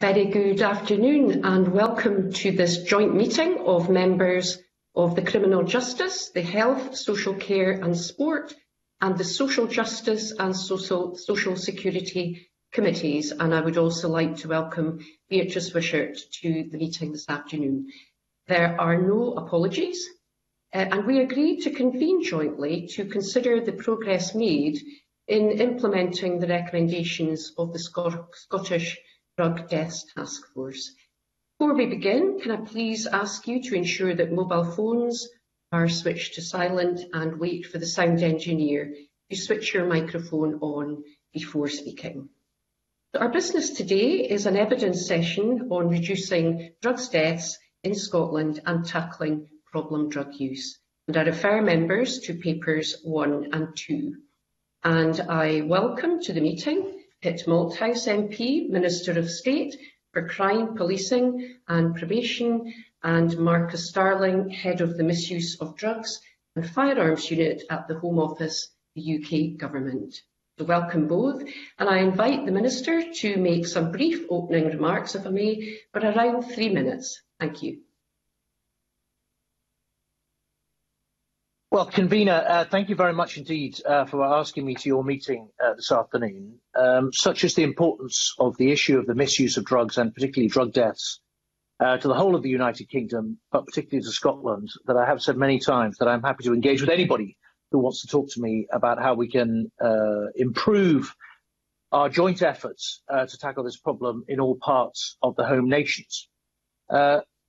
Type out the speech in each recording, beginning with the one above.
Very good afternoon and welcome to this joint meeting of members of the Criminal Justice, the Health, Social Care and Sport and the Social Justice and Social, Social Security Committees and I would also like to welcome Beatrice Wishart to the meeting this afternoon. There are no apologies uh, and we agreed to convene jointly to consider the progress made in implementing the recommendations of the Scottish Drug Deaths Task Force. Before we begin, can I please ask you to ensure that mobile phones are switched to silent and wait for the sound engineer to switch your microphone on before speaking. Our business today is an evidence session on reducing drugs deaths in Scotland and tackling problem drug use. And I refer members to papers one and two. And I welcome to the meeting Kit Malthouse MP, Minister of State for Crime, Policing and Probation, and Marcus Starling, Head of the Misuse of Drugs and Firearms Unit at the Home Office, the UK Government. So welcome both, and I invite the Minister to make some brief opening remarks, if I may, for around three minutes. Thank you. Well, convener, uh, thank you very much indeed uh, for asking me to your meeting uh, this afternoon. Um, such is the importance of the issue of the misuse of drugs and particularly drug deaths uh, to the whole of the United Kingdom, but particularly to Scotland, that I have said many times that I'm happy to engage with anybody who wants to talk to me about how we can uh, improve our joint efforts uh, to tackle this problem in all parts of the home nations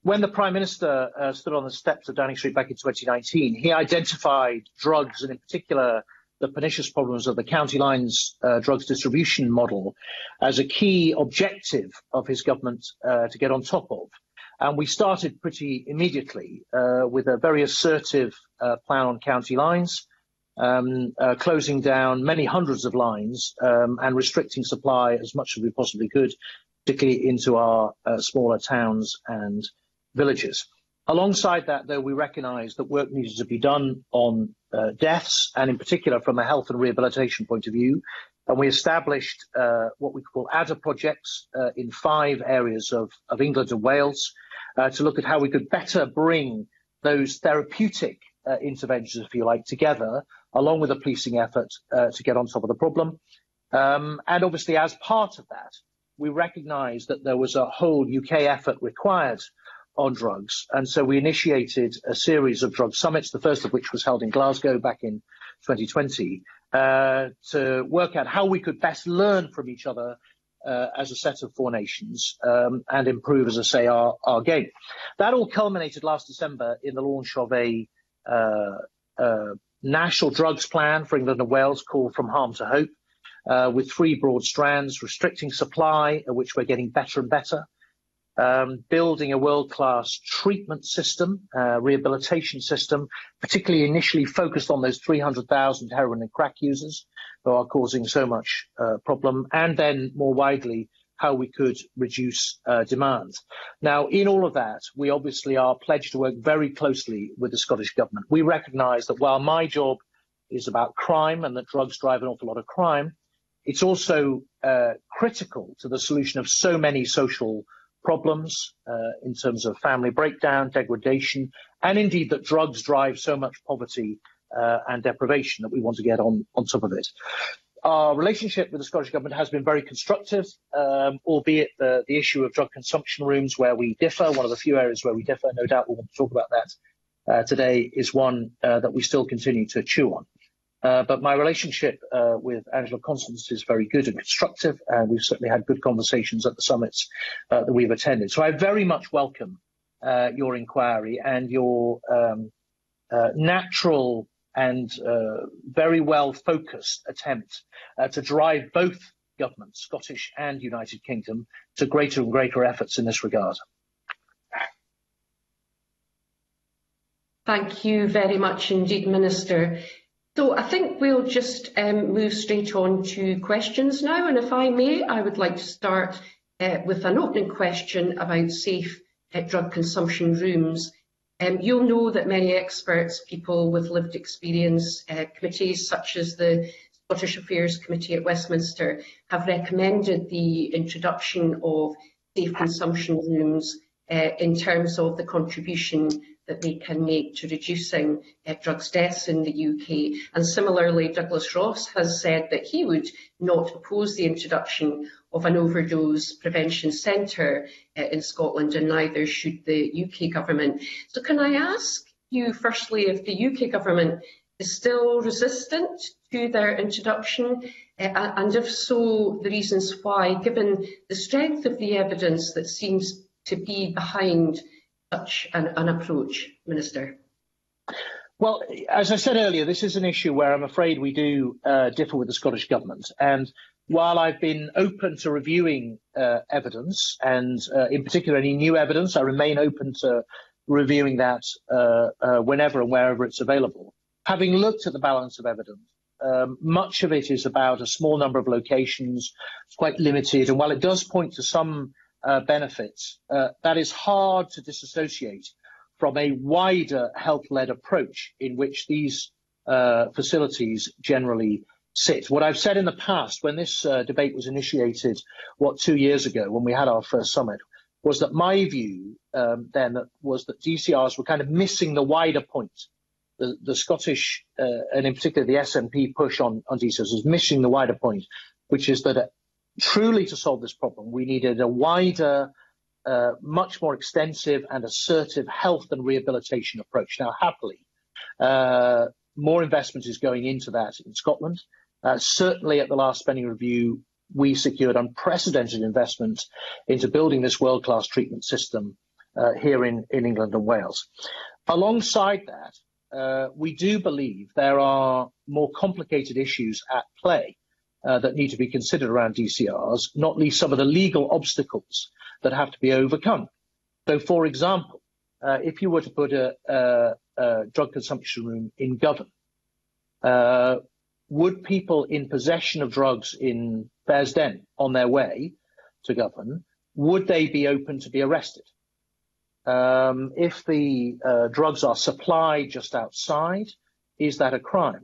when the Prime Minister uh, stood on the steps of Downing Street back in 2019, he identified drugs and in particular the pernicious problems of the county lines uh, drugs distribution model as a key objective of his government uh, to get on top of. And we started pretty immediately uh, with a very assertive uh, plan on county lines, um, uh, closing down many hundreds of lines um, and restricting supply as much as we possibly could, particularly into our smaller towns and villages. Alongside that, though, we recognise that work needed to be done on uh, deaths, and in particular from a health and rehabilitation point of view. And we established uh, what we call ADDER projects uh, in five areas of, of England and Wales uh, to look at how we could better bring those therapeutic uh, interventions, if you like, together, along with a policing effort uh, to get on top of the problem. Um, and obviously, as part of that, we recognised that there was a whole UK effort required on drugs. And so we initiated a series of drug summits, the first of which was held in Glasgow back in 2020, uh, to work out how we could best learn from each other uh, as a set of four nations um, and improve, as I say, our, our game. That all culminated last December in the launch of a uh, uh national drugs plan for England and Wales called From Harm to Hope, uh, with three broad strands, restricting supply, at which we're getting better and better, um, building a world-class treatment system, uh, rehabilitation system, particularly initially focused on those 300,000 heroin and crack users who are causing so much uh, problem, and then more widely, how we could reduce uh, demand. Now, in all of that, we obviously are pledged to work very closely with the Scottish Government. We recognise that while my job is about crime and that drugs drive an awful lot of crime, it's also uh, critical to the solution of so many social problems uh, in terms of family breakdown, degradation, and indeed that drugs drive so much poverty uh, and deprivation that we want to get on, on top of it. Our relationship with the Scottish Government has been very constructive, um, albeit the, the issue of drug consumption rooms where we differ, one of the few areas where we differ, no doubt we'll want to talk about that uh, today, is one uh, that we still continue to chew on. Uh, but my relationship uh, with Angela Constance is very good and constructive, and we've certainly had good conversations at the summits uh, that we've attended. So I very much welcome uh, your inquiry and your um, uh, natural and very well focused attempt to drive both governments, Scottish and United Kingdom, to greater and greater efforts in this regard. Thank you very much indeed, Minister. So I think we'll just um, move straight on to questions now. And if I may, I would like to start uh, with an opening question about safe uh, drug consumption rooms. Um, you'll know that many experts, people with lived experience, uh, committees such as the Scottish Affairs Committee at Westminster have recommended the introduction of safe consumption rooms uh, in terms of the contribution that they can make to reducing uh, drugs deaths in the UK. And similarly, Douglas Ross has said that he would not oppose the introduction of an overdose prevention centre uh, in Scotland, and neither should the UK government. So can I ask you firstly if the UK government is still resistant to their introduction, uh, and if so, the reasons why, given the strength of the evidence that seems to be behind such an, an approach, Minister? Well, as I said earlier, this is an issue where I'm afraid we do uh, differ with the Scottish Government. And while I've been open to reviewing uh, evidence, and uh, in particular any new evidence, I remain open to reviewing that uh, uh, whenever and wherever it's available. Having looked at the balance of evidence, um, much of it is about a small number of locations, it's quite limited, and while it does point to some benefits, uh, that is hard to disassociate from a wider health-led approach in which these uh, facilities generally sit. What I've said in the past, when this uh, debate was initiated, what, two years ago, when we had our first summit, was that my view um, then was that DCRs were kind of missing the wider point. The, the Scottish, uh, and in particular the SNP push on, on DCRs was missing the wider point, which is that truly to solve this problem, we needed a wider, uh, much more extensive and assertive health and rehabilitation approach. Now, happily, uh, more investment is going into that in Scotland. Uh, certainly at the last spending review, we secured unprecedented investment into building this world-class treatment system uh, here in, in England and Wales. Alongside that, uh, we do believe there are more complicated issues at play uh, that need to be considered around DCRs, not least some of the legal obstacles that have to be overcome. So, for example, uh, if you were to put a, a, a drug consumption room in Govan, uh, would people in possession of drugs in Bearsden on their way to Govan, would they be open to be arrested? Um, if the uh, drugs are supplied just outside, is that a crime?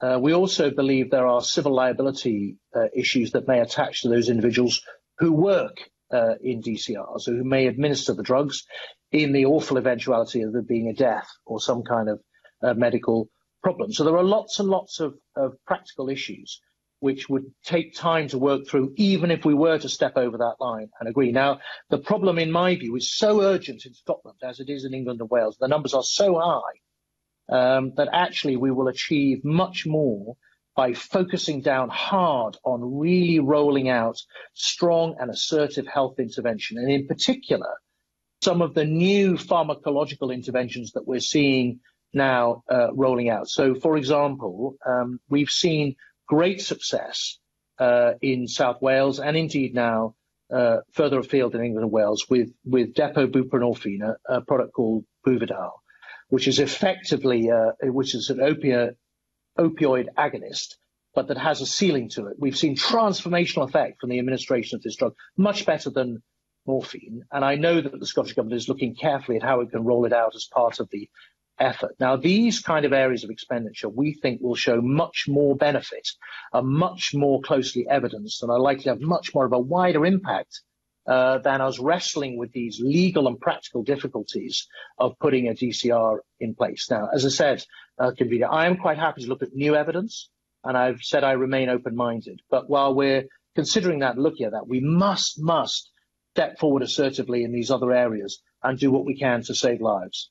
Uh, we also believe there are civil liability uh, issues that may attach to those individuals who work uh, in DCRs, who may administer the drugs in the awful eventuality of there being a death or some kind of uh, medical problem. So there are lots and lots of, of practical issues which would take time to work through, even if we were to step over that line and agree. Now, the problem, in my view, is so urgent in Scotland as it is in England and Wales. The numbers are so high um, that actually we will achieve much more by focusing down hard on really rolling out strong and assertive health intervention. And in particular, some of the new pharmacological interventions that we're seeing now uh, rolling out. So, for example, um, we've seen great success uh, in South Wales and indeed now uh, further afield in England and Wales with, with depot buprenorphine, a, a product called Buvidal, which is effectively, uh, which is an opioid, opioid agonist, but that has a ceiling to it. We've seen transformational effect from the administration of this drug, much better than morphine. And I know that the Scottish Government is looking carefully at how it can roll it out as part of the effort. Now, these kind of areas of expenditure we think will show much more benefit, are much more closely evidenced, and are likely to have much more of a wider impact uh, than us wrestling with these legal and practical difficulties of putting a DCR in place. Now, as I said, uh, I am quite happy to look at new evidence, and I've said I remain open-minded. But while we're considering that looking at that, we must, must step forward assertively in these other areas and do what we can to save lives.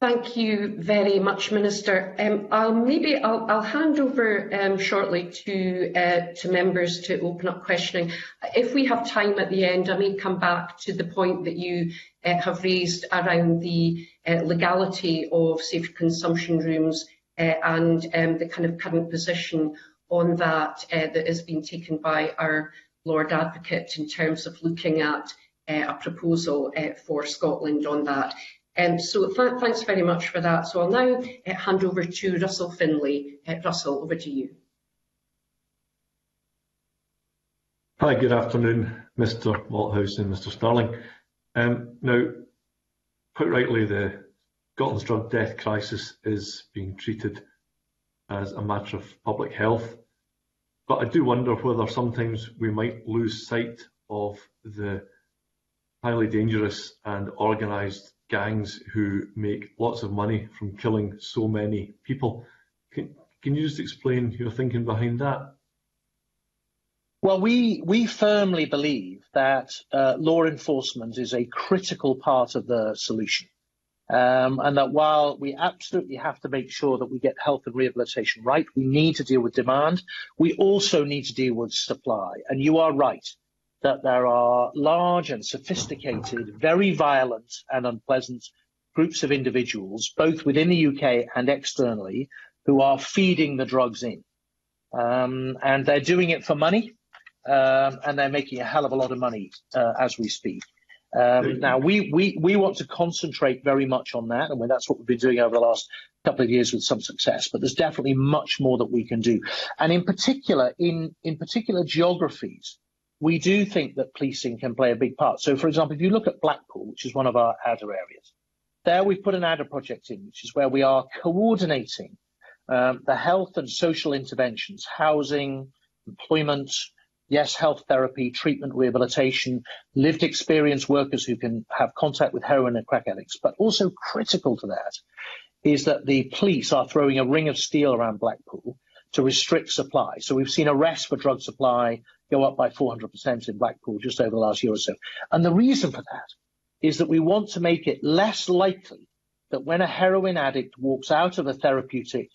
Thank you very much, Minister. Um, I'll maybe I'll, I'll hand over um, shortly to uh, to members to open up questioning. If we have time at the end, I may come back to the point that you uh, have raised around the uh, legality of safe consumption rooms uh, and um, the kind of current position on that uh, that has been taken by our Lord Advocate in terms of looking at uh, a proposal for Scotland on that. Um, so th thanks very much for that. So I'll now uh, hand over to Russell Finlay. Uh, Russell, over to you. Hi, good afternoon, Mr Malthouse and Mr Stirling. Um, now, quite rightly, the Scotland's drug death crisis is being treated as a matter of public health. but I do wonder whether sometimes we might lose sight of the highly dangerous and organised gangs who make lots of money from killing so many people. Can, can you just explain your thinking behind that? Well, we we firmly believe that uh, law enforcement is a critical part of the solution, um, and that while we absolutely have to make sure that we get health and rehabilitation right, we need to deal with demand. We also need to deal with supply. And you are right that there are large and sophisticated, very violent and unpleasant groups of individuals, both within the UK and externally, who are feeding the drugs in. Um, and they're doing it for money, um, and they're making a hell of a lot of money uh, as we speak. Um, now, we, we, we want to concentrate very much on that, and that's what we've been doing over the last couple of years with some success. But there's definitely much more that we can do, and in particular, in in particular geographies, we do think that policing can play a big part. So, for example, if you look at Blackpool, which is one of our ADDER areas, there we've put an ADDER project in, which is where we are coordinating um, the health and social interventions, housing, employment, yes, health therapy, treatment, rehabilitation, lived experience workers who can have contact with heroin and crack addicts. But also critical to that is that the police are throwing a ring of steel around Blackpool to restrict supply. So we've seen arrests for drug supply go up by 400% in Blackpool just over the last year or so. And the reason for that is that we want to make it less likely that when a heroin addict walks out of a therapeutic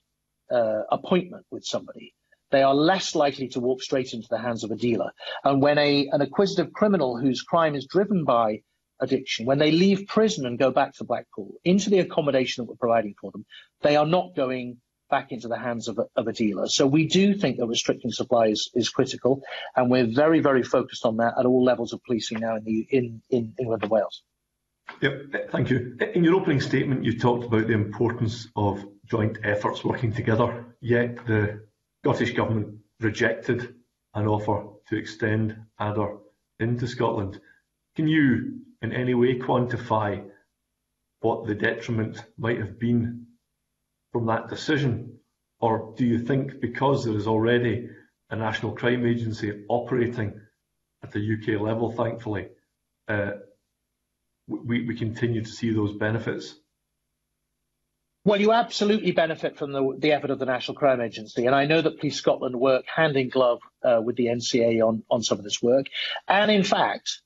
uh, appointment with somebody, they are less likely to walk straight into the hands of a dealer. And when a, an acquisitive criminal whose crime is driven by addiction, when they leave prison and go back to Blackpool into the accommodation that we're providing for them, they are not going back into the hands of a, of a dealer. So we do think that restricting supply is, is critical, and we're very, very focused on that at all levels of policing now in, the, in, in England and Wales. Yep, thank you. In your opening statement, you talked about the importance of joint efforts working together, yet the Scottish Government rejected an offer to extend ADDER into Scotland. Can you in any way quantify what the detriment might have been from that decision? Or do you think because there is already a national crime agency operating at the UK level, thankfully, uh, we, we continue to see those benefits? Well, you absolutely benefit from the, the, effort of the National Crime Agency, and I know that Police Scotland work hand in glove uh, with the NCA on, on some of this work. And in fact,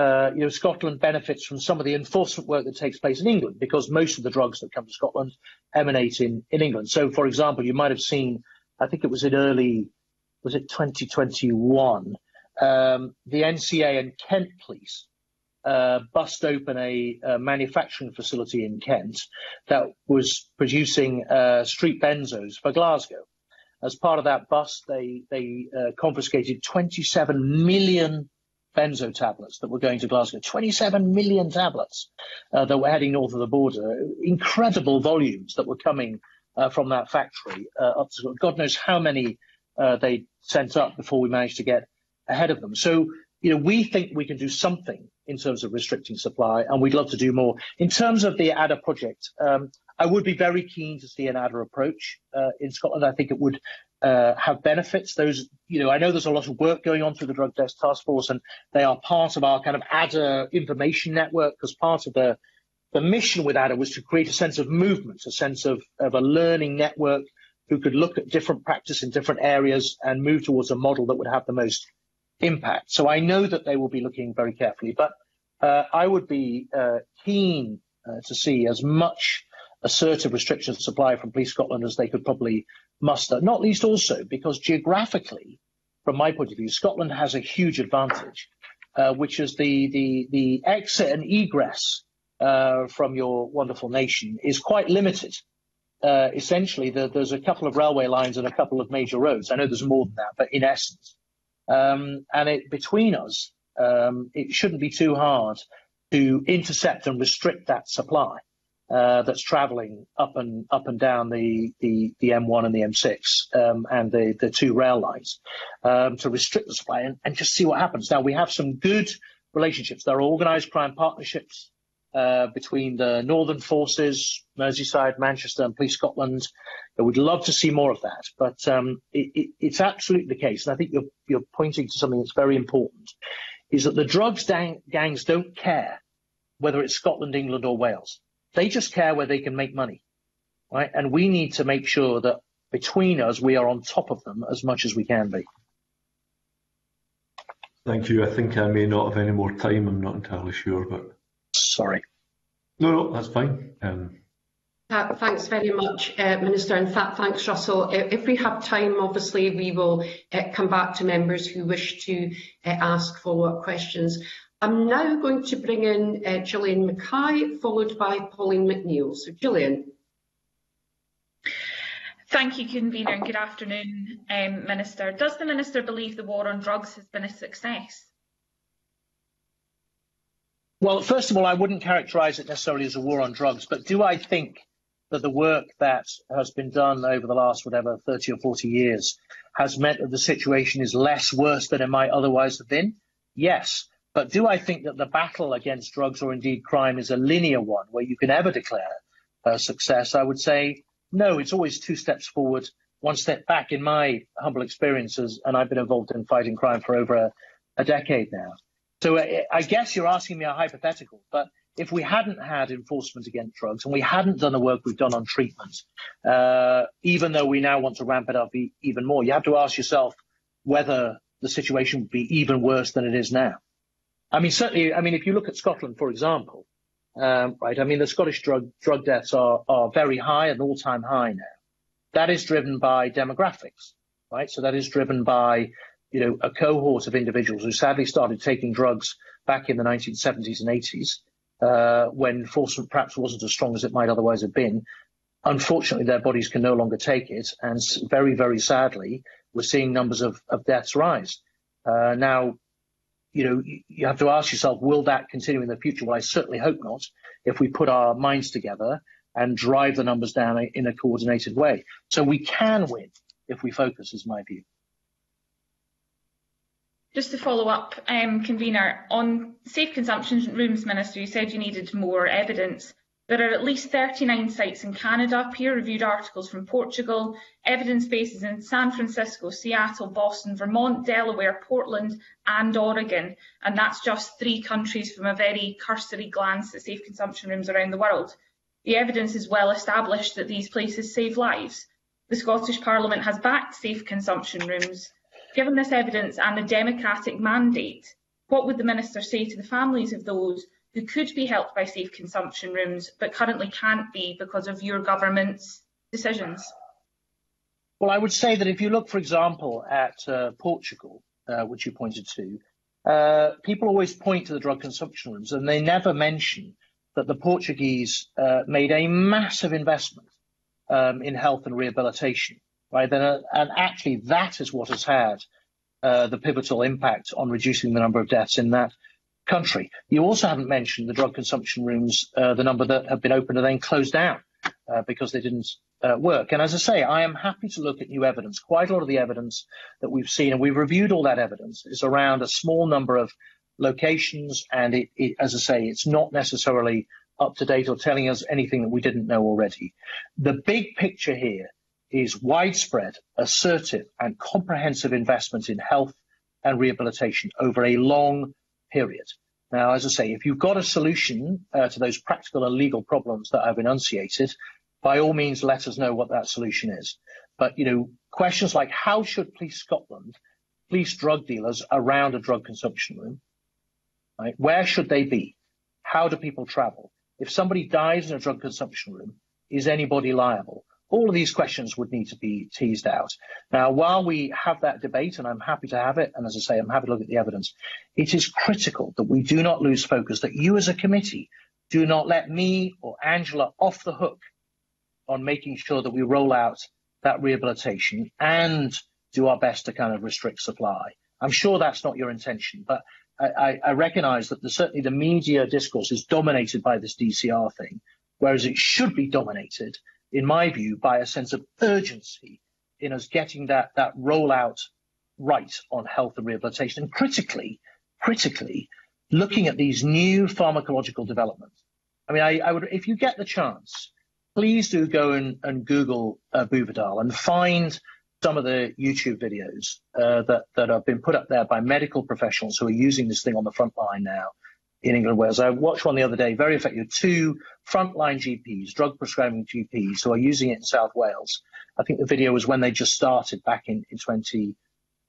uh, you know, Scotland benefits from some of the enforcement work that takes place in England because most of the drugs that come to Scotland emanate in, in England. So, for example, you might have seen, I think it was in early, was it 2021, um, the NCA and Kent Police uh, bust open a, a, manufacturing facility in Kent that was producing uh, street benzos for Glasgow. As part of that bust, they they uh, confiscated 27 million benzo tablets that were going to Glasgow. 27 million tablets uh, that were heading north of the border. Incredible volumes that were coming uh, from that factory. Uh, up to God knows how many uh, they sent up before we managed to get ahead of them. So, you know, we think we can do something in terms of restricting supply, and we'd love to do more. In terms of the ADDER project, um, I would be very keen to see an ADDER approach uh, in Scotland. I think it would uh, have benefits. Those, you know, I know there's a lot of work going on through the Drug Deaths Task Force, and they are part of our kind of ADDER information network because part of the the mission with ADDER was to create a sense of movement, a sense of, of a learning network who could look at different practice in different areas and move towards a model that would have the most impact. So I know that they will be looking very carefully, but uh, I would be uh, keen uh, to see as much assertive restriction of supply from Police Scotland as they could probably muster, not least also because geographically, from my point of view, Scotland has a huge advantage, uh, which is the, the, the exit and egress uh, from your wonderful nation is quite limited. Uh, essentially, the, there's a couple of railway lines and a couple of major roads. I know there's more than that, but in essence, um, and it, between us, um, it shouldn't be too hard to intercept and restrict that supply. Uh, that's travelling up and up and down the, the, the M1 and the M6 um, and the, the two rail lines um, to restrict the supply and, and just see what happens. Now we have some good relationships. There are organised crime partnerships uh, between the Northern Forces, Merseyside, Manchester, and Police Scotland. We'd love to see more of that, but um, it, it, it's absolutely the case, and I think you're, you're pointing to something that's very important, is that the drugs dang- gangs don't care whether it's Scotland, England, or Wales. They just care where they can make money, right? And we need to make sure that between us, we are on top of them as much as we can be. Thank you. I think I may not have any more time. I'm not entirely sure, but Sorry. No, no, that's fine. Um... Uh, thanks very much, uh, Minister. and fact, thanks, Russell. If we have time, obviously, we will uh, come back to members who wish to uh, ask follow-up questions. I'm now going to bring in uh, Gillian Mackay, followed by Pauline McNeill. So, Gillian. Thank you, Convener, and good afternoon, um, Minister. Does the Minister believe the war on drugs has been a success? Well, first of all, I wouldn't characterise it necessarily as a war on drugs, but do I think that the work that has been done over the last, whatever, 30 or 40 years has meant that the situation is less worse than it might otherwise have been? Yes. But do I think that the battle against drugs or indeed crime is a linear one where you can ever declare success? I would say no, it's always two steps forward, one step back in my humble experiences, and I've been involved in fighting crime for over a, a decade now. So uh, I guess you're asking me a hypothetical, but if we hadn't had enforcement against drugs and we hadn't done the work we've done on treatment, uh, even though we now want to ramp it up e even more, you have to ask yourself whether the situation would be even worse than it is now. I mean, certainly, I mean, if you look at Scotland, for example, um, right, I mean, the Scottish drug, drug deaths are, are very high, an all-time high now. That is driven by demographics, right? So that is driven by you know, a cohort of individuals who sadly started taking drugs back in the 1970s and 80s, uh, when enforcement perhaps wasn't as strong as it might otherwise have been. Unfortunately, their bodies can no longer take it, and very, very sadly, we're seeing numbers of, of deaths rise. Uh, now, you know, you have to ask yourself, will that continue in the future? Well, I certainly hope not, if we put our minds together and drive the numbers down in a coordinated way. So we can win if we focus, is my view. Just to follow up, um, convener, on safe consumption rooms, Minister, you said you needed more evidence. There are at least 39 sites in Canada, peer-reviewed articles from Portugal, evidence bases in San Francisco, Seattle, Boston, Vermont, Delaware, Portland and Oregon. And that's just three countries from a very cursory glance at safe consumption rooms around the world. The evidence is well established that these places save lives. The Scottish Parliament has backed safe consumption rooms Given this evidence and the democratic mandate, what would the Minister say to the families of those who could be helped by safe consumption rooms but currently can't be because of your government's decisions? Well, I would say that if you look, for example, at uh, Portugal, uh, which you pointed to, uh, people always point to the drug consumption rooms and they never mention that the Portuguese uh, made a massive investment um, in health and rehabilitation right? Then, uh, and actually, that is what has had uh, the pivotal impact on reducing the number of deaths in that country. You also haven't mentioned the drug consumption rooms, uh, the number that have been opened and then closed down uh, because they didn't uh, work. And as I say, I am happy to look at new evidence. Quite a lot of the evidence that we've seen, and we've reviewed all that evidence, is around a small number of locations. And it, it, as I say, it's not necessarily up to date or telling us anything that we didn't know already. The big picture here is widespread, assertive and comprehensive investment in health and rehabilitation over a long period. Now, as I say, if you've got a solution uh, to those practical and legal problems that I've enunciated, by all means, let us know what that solution is. But, you know, questions like how should Police Scotland police drug dealers around a drug consumption room? Right? Where should they be? How do people travel? If somebody dies in a drug consumption room, is anybody liable? All of these questions would need to be teased out. Now, while we have that debate, and I'm happy to have it, and as I say, I'm happy to look at the evidence, it is critical that we do not lose focus, that you as a committee do not let me or Angela off the hook on making sure that we roll out that rehabilitation and do our best to kind of restrict supply. I'm sure that's not your intention, but I, I, recognise that the, certainly the media discourse is dominated by this DCR thing, whereas it should be dominated in my view, by a sense of urgency in us getting that, that rollout right on health and rehabilitation. And critically, critically, looking at these new pharmacological developments, I mean, I, I would, if you get the chance, please do go and, and Google uh, Buvidal and find some of the YouTube videos uh, that that have been put up there by medical professionals who are using this thing on the front line now in England and Wales. I watched one the other day, very effective. Two frontline GPs, drug prescribing GPs, who are using it in South Wales. I think the video was when they just started back in, in 20,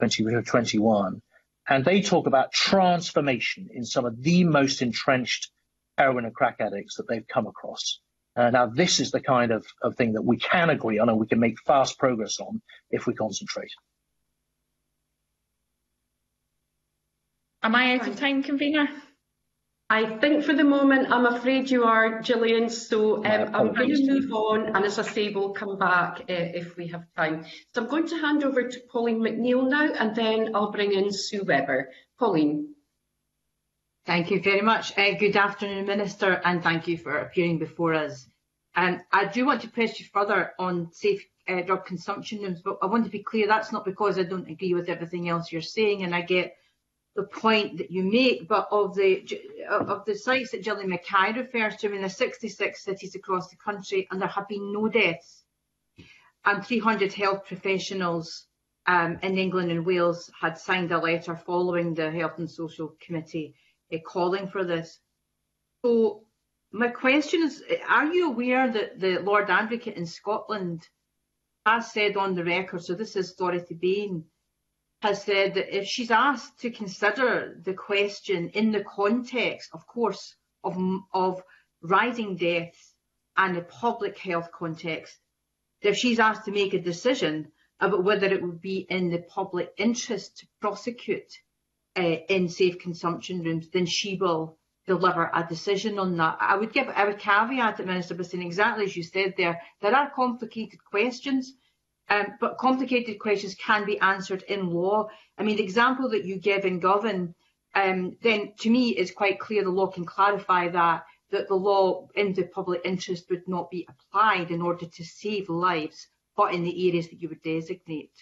2021. And they talk about transformation in some of the most entrenched heroin and crack addicts that they've come across. Uh, now, this is the kind of, of thing that we can agree on and we can make fast progress on if we concentrate. Am I out of time, convener? I think for the moment, I'm afraid you are, Gillian. So um, I'm going to move on, and as I say, we'll come back uh, if we have time. So I'm going to hand over to Pauline McNeill now, and then I'll bring in Sue Webber. Pauline. Thank you very much. Uh, good afternoon, Minister, and thank you for appearing before us. Um, I do want to press you further on safe uh, drug consumption rooms, but I want to be clear that's not because I don't agree with everything else you're saying, and I get the point that you make, but of the of the sites that Gillian Mackay refers to, I mean, there's 66 cities across the country, and there have been no deaths, and 300 health professionals um, in England and Wales had signed a letter following the Health and Social Committee uh, calling for this. So my question is, are you aware that the Lord Advocate in Scotland has said on the record, so this is Dorothy Bain, has said that if she's asked to consider the question in the context, of course, of, of rising deaths and the public health context, if she's asked to make a decision about whether it would be in the public interest to prosecute uh, in safe consumption rooms, then she will deliver a decision on that. I would give, I would caveat it, Minister, saying exactly as you said there, there are complicated questions um, but complicated questions can be answered in law. I mean, the example that you give in Govan, um, then to me it's quite clear the law can clarify that, that the law in the public interest would not be applied in order to save lives, but in the areas that you would designate.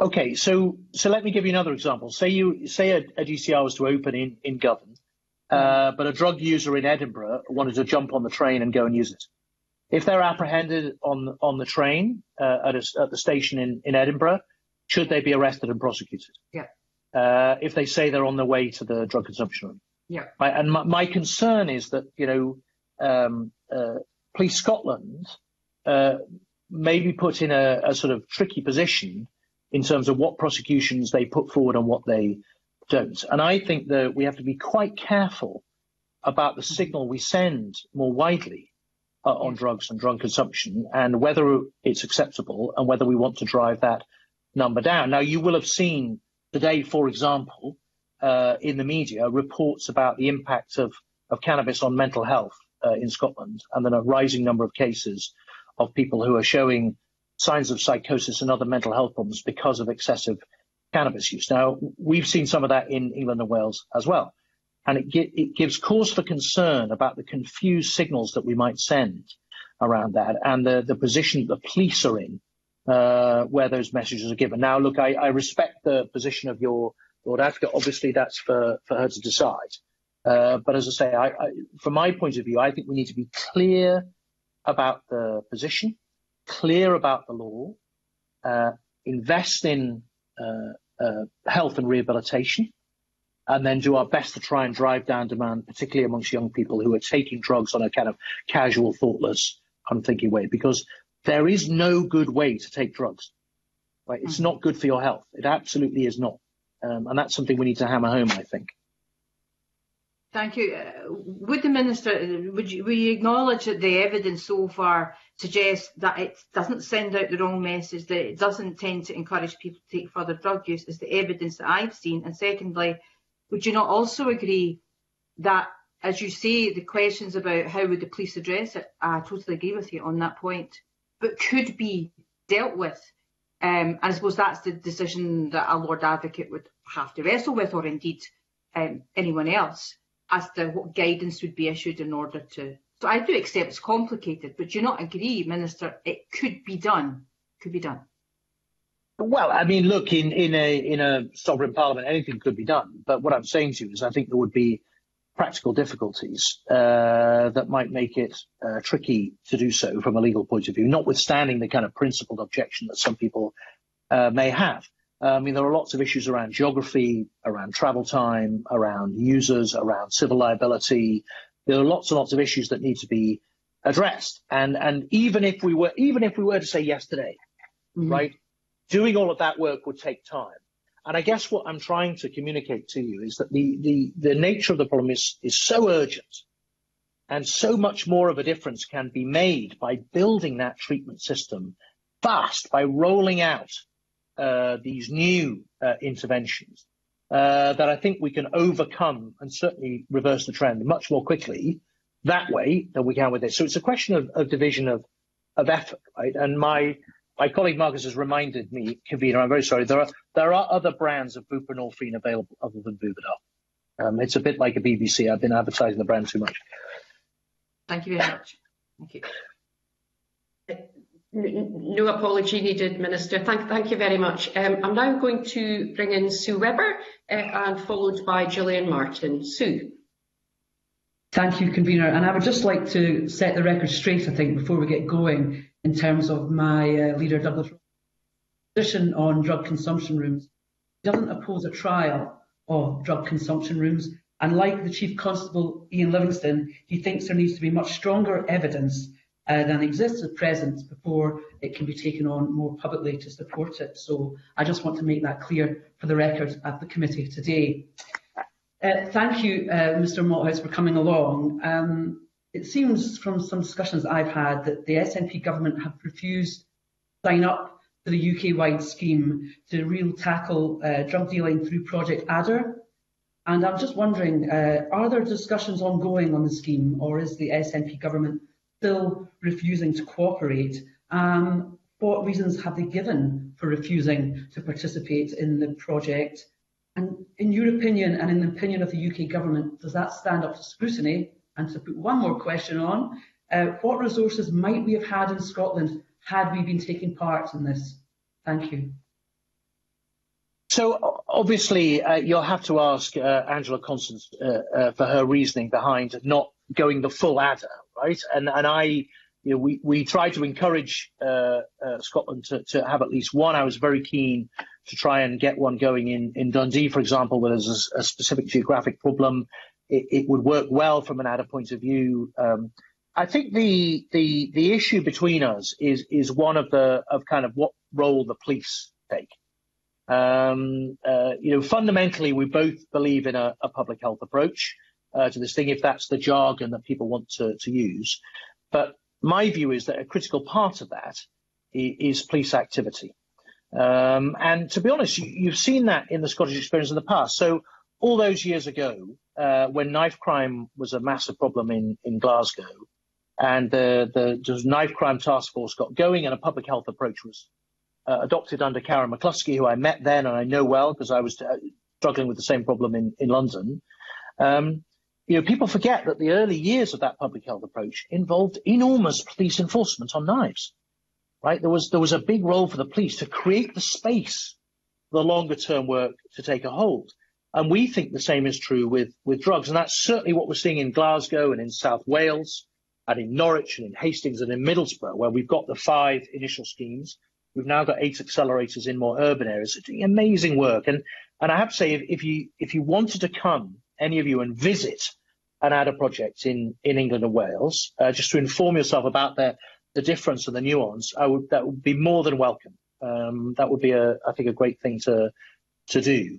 Okay, so so let me give you another example. Say you say a, a DCR was to open in in Govan, uh, but a drug user in Edinburgh wanted to jump on the train and go and use it. If they're apprehended on on the train uh, at, a, at the station in, in Edinburgh, should they be arrested and prosecuted? Yeah. Uh, if they say they're on their way to the drug consumption room. Yeah. Right, and my, my, concern is that you know um, uh, Police Scotland uh, may be put in a, a sort of tricky position in terms of what prosecutions they put forward and what they don't. And I think that we have to be quite careful about the signal we send more widely uh, on drugs and drug consumption and whether it's acceptable and whether we want to drive that number down. Now, you will have seen today, for example, uh, in the media, reports about the impact of, of cannabis on mental health uh, in Scotland, and then a rising number of cases of people who are showing signs of psychosis and other mental health problems because of excessive cannabis use. Now, we've seen some of that in England and Wales as well and it, it gives cause for concern about the confused signals that we might send around that and the, the position the police are in uh, where those messages are given. Now, look, I, I respect the position of your Lord Advocate. Obviously, that's for, for her to decide. Uh, but as I say, I, I, from my point of view, I think we need to be clear about the position, clear about the law, uh, invest in uh, uh, health and rehabilitation, and then do our best to try and drive down demand, particularly amongst young people who are taking drugs on a kind of casual, thoughtless, unthinking way, because there is no good way to take drugs. Right? It's mm-hmm. not good for your health. It absolutely is not. Um, and that's something we need to hammer home, I think. Thank you. Uh, would the Minister, would you, we acknowledge that the evidence so far suggests that it doesn't send out the wrong message, that it doesn't tend to encourage people to take further drug use, is the evidence that I've seen? And secondly, would you not also agree that, as you say, the questions about how would the police address it, I totally agree with you on that point, but could be dealt with. Um, I suppose that's the decision that a Lord Advocate would have to wrestle with, or indeed um, anyone else, as to what guidance would be issued in order to. So I do accept it's complicated, but do you not agree, Minister, it could be done? Could be done. Well, I mean, look, in, in a in a sovereign parliament, anything could be done. But what I'm saying to you is, I think there would be practical difficulties uh, that might make it uh, tricky to do so from a legal point of view, notwithstanding the kind of principled objection that some people uh, may have. Uh, I mean, there are lots of issues around geography, around travel time, around users, around civil liability. There are lots and lots of issues that need to be addressed. And and even if we were even if we were to say yes today, mm-hmm. right, doing all of that work would take time. And I guess what I'm trying to communicate to you is that the, the, the nature of the problem is, is so urgent and so much more of a difference can be made by building that treatment system fast, by rolling out uh, these new uh, interventions, uh, that I think we can overcome and certainly reverse the trend much more quickly that way than we can with this. So it's a question of, of division of, of effort, right? And my my colleague Marcus has reminded me, convener, I'm very sorry, there are there are other brands of buprenorphine available other than Buvidal. Um, it's a bit like a BBC. I've been advertising the brand too much. Thank you very much. Thank you. No apology needed, Minister. Thank, thank you very much. Um, I'm now going to bring in Sue Webber uh, and followed by Gillian Martin. Sue. Thank you, Convener. And I would just like to set the record straight, I think, before we get going in terms of my uh, leader Douglas position on drug consumption rooms. He doesn't oppose a trial of drug consumption rooms. And like the Chief Constable Iain Livingstone, he thinks there needs to be much stronger evidence uh, than exists at present before it can be taken on more publicly to support it. So I just want to make that clear for the record at the committee today. Uh, thank you, uh, Mr Malthouse, for coming along. Um, it seems from some discussions I've had that the SNP government have refused to sign up to the UK-wide scheme to real tackle uh, drug dealing through Project Adder. And I'm just wondering, uh, are there discussions ongoing on the scheme or is the SNP government still refusing to cooperate? Um, what reasons have they given for refusing to participate in the project? And in your opinion and in the opinion of the UK government, does that stand up to scrutiny and to put one more question on, uh, what resources might we have had in Scotland had we been taking part in this? Thank you. So obviously, uh, you'll have to ask uh, Angela Constance uh, uh, for her reasoning behind not going the full adder, right? And and I, you know, we we try to encourage uh, Scotland to, to have at least one. I was very keen to try and get one going in in Dundee, for example, where there's a, a specific geographic problem it, it would work well from an ADDER point of view. Um, I think the the the issue between us is is one of the of kind of what role the police take. Um, uh, you know, fundamentally, we both believe in a, a public health approach uh, to this thing, if that's the jargon that people want to, to use. But my view is that a critical part of that is, is police activity. Um, and to be honest, you, have seen that in the Scottish experience in the past. So all those years ago, uh, when knife crime was a massive problem in, in Glasgow, and the, the, knife crime task force got going and a public health approach was uh, adopted under Karen McCluskey, who I met then and I know well because I was uh, struggling with the same problem in, in London. Um, you know, people forget that the early years of that public health approach involved enormous police enforcement on knives, right? There was, there was a big role for the police to create the space for the longer term work to take a hold. And we think the same is true with, with drugs. And that's certainly what we're seeing in Glasgow and in South Wales and in Norwich and in Hastings and in Middlesbrough, where we've got the five initial schemes. We've now got eight accelerators in more urban areas. It's doing amazing work. And, and I have to say, if, if you, if you wanted to come, any of you, and visit an ADDER project in, in England and Wales, uh, just to inform yourself about the, the difference and the nuance, I would, that would be more than welcome. Um, that would be a, I think, a great thing to, to do.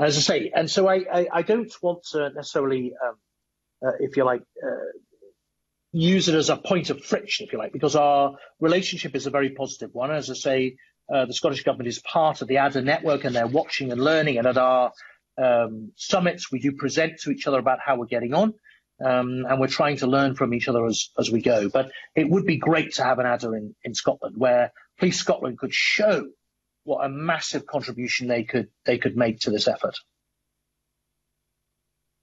As I say, and so I, I, I don't want to necessarily, um, uh, if you like, uh, use it as a point of friction, if you like, because our relationship is a very positive one. As I say, uh, the Scottish Government is part of the ADDER network and they're watching and learning. And at our um, summits, we do present to each other about how we're getting on. Um, and we're trying to learn from each other as, as we go. But it would be great to have an ADDER in, in Scotland where Police Scotland could show what a massive contribution they could they could make to this effort.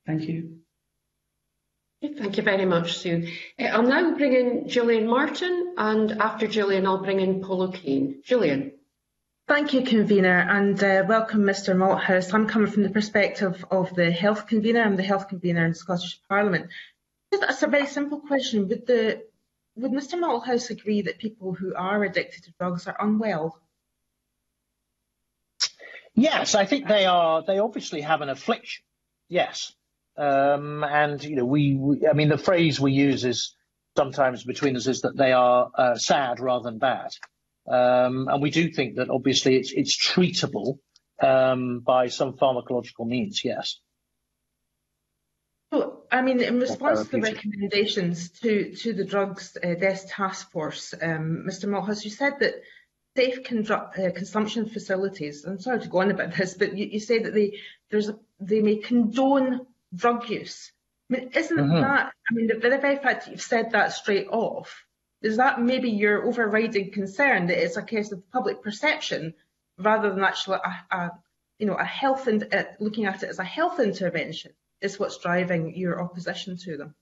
Thank you. Thank you very much, Sue. Uh, I'll now bring in Gillian Martin, and after Gillian, I'll bring in Paul O'Kane. Gillian. Thank you, convener, and uh, welcome, Mr. Malthouse. I'm coming from the perspective of the health convener. I'm the health convener in Scottish Parliament. That's a very simple question. Would the would Mr. Malthouse agree that people who are addicted to drugs are unwell? Yes, I think they are. They obviously have an affliction. Yes, um, and you know, we, we, I mean, the phrase we use is sometimes between us is that they are uh, sad rather than bad. Um, and we do think that obviously it's, it's treatable um, by some pharmacological means, yes. Well, I mean, in response to the recommendations to, to the drugs uh, desk task force, um, Mr. Malthouse, you said that safe uh, consumption facilities, I'm sorry to go on about this, but you, you say that they, there's a, they may condone drug use. I mean, isn't mm -hmm. that, I mean, the, the very fact that you've said that straight off is that maybe your overriding concern that it's a case of public perception rather than actually a, a you know a health and uh, looking at it as a health intervention is what's driving your opposition to them?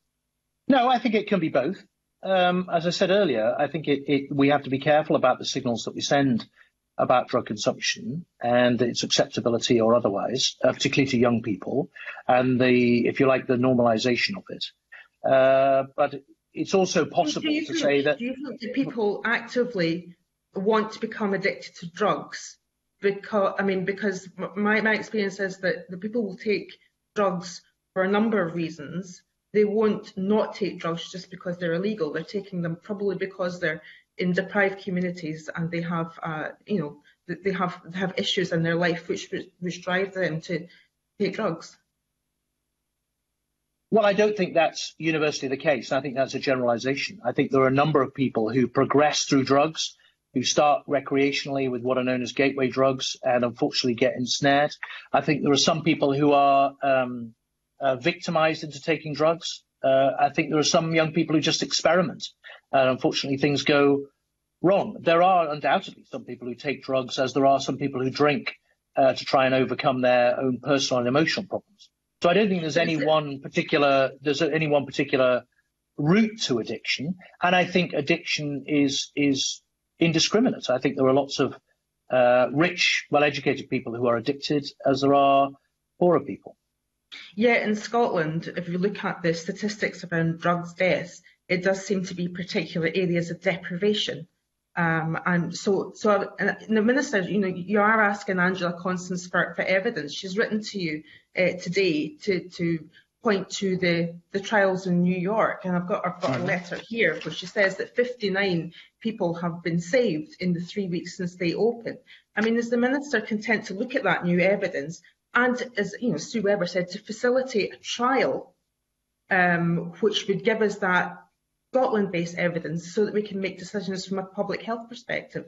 No, I think it can be both. Um, as I said earlier, I think it, it, we have to be careful about the signals that we send about drug consumption and its acceptability or otherwise, uh, particularly to young people, and the, if you like, the normalisation of it. Uh, but it's also possible to say that. Do you think that people actively want to become addicted to drugs? Because I mean, because my my experience is that the people will take drugs for a number of reasons. They won't not take drugs just because they're illegal. They're taking them probably because they're in deprived communities and they have, uh, you know, they have they have issues in their life which which drive them to take drugs. Well, I don't think that's universally the case. I think that's a generalization. I think there are a number of people who progress through drugs, who start recreationally with what are known as gateway drugs and unfortunately get ensnared. I think there are some people who are um, uh, victimized into taking drugs. Uh, I think there are some young people who just experiment and unfortunately things go wrong. There are undoubtedly some people who take drugs as there are some people who drink uh, to try and overcome their own personal and emotional problems. So I don't think there's any one particular there's any one particular route to addiction, and I think addiction is is indiscriminate. I think there are lots of uh, rich, well-educated people who are addicted, as there are poorer people. Yeah, in Scotland, if you look at the statistics around drugs deaths, it does seem to be particular areas of deprivation. Um, and so, so the minister, you know, you are asking Angela Constance for, for evidence. She's written to you uh, today to, to point to the, the trials in New York, and I've got I've got a mm-hmm. letter here where she says that 59 people have been saved in the three weeks since they opened. I mean, is the minister content to look at that new evidence and, as you know, Sue Webber said, to facilitate a trial um, which would give us that Scotland-based evidence so that we can make decisions from a public health perspective?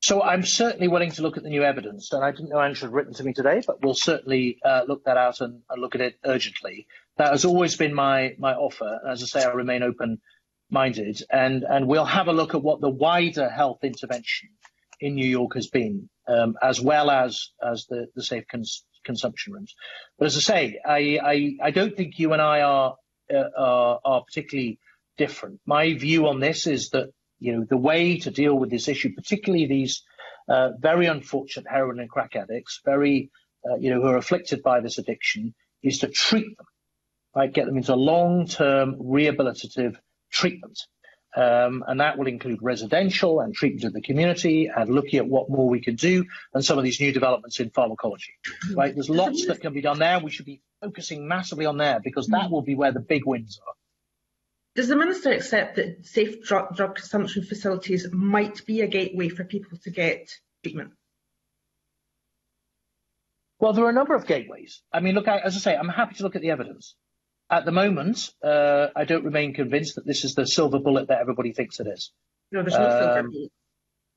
So I'm certainly willing to look at the new evidence, and I didn't know Angela had written to me today, but we'll certainly uh, look that out and, and, look at it urgently. That has always been my my offer. As I say, I remain open-minded, and and we'll have a look at what the wider health intervention in New York has been, um, as well as as the the safe cons consumption rooms. But as I say, I I, I don't think you and I are uh, are, are particularly different. My view on this is that you know the way to deal with this issue, particularly these uh, very unfortunate heroin and crack addicts, very uh, you know who are afflicted by this addiction, is to treat them, right? Get them into long-term rehabilitative treatment. Um, and that will include residential and treatment of the community and looking at what more we can do and some of these new developments in pharmacology. Right? There's lots that can be done there. We should be focusing massively on there because that will be where the big wins are. Does the Minister accept that safe drug, drug consumption facilities might be a gateway for people to get treatment? Well, there are a number of gateways. I mean, look, as I say, I'm happy to look at the evidence. At the moment, uh, I don't remain convinced that this is the silver bullet that everybody thinks it is. No, there's no um, silver bullet.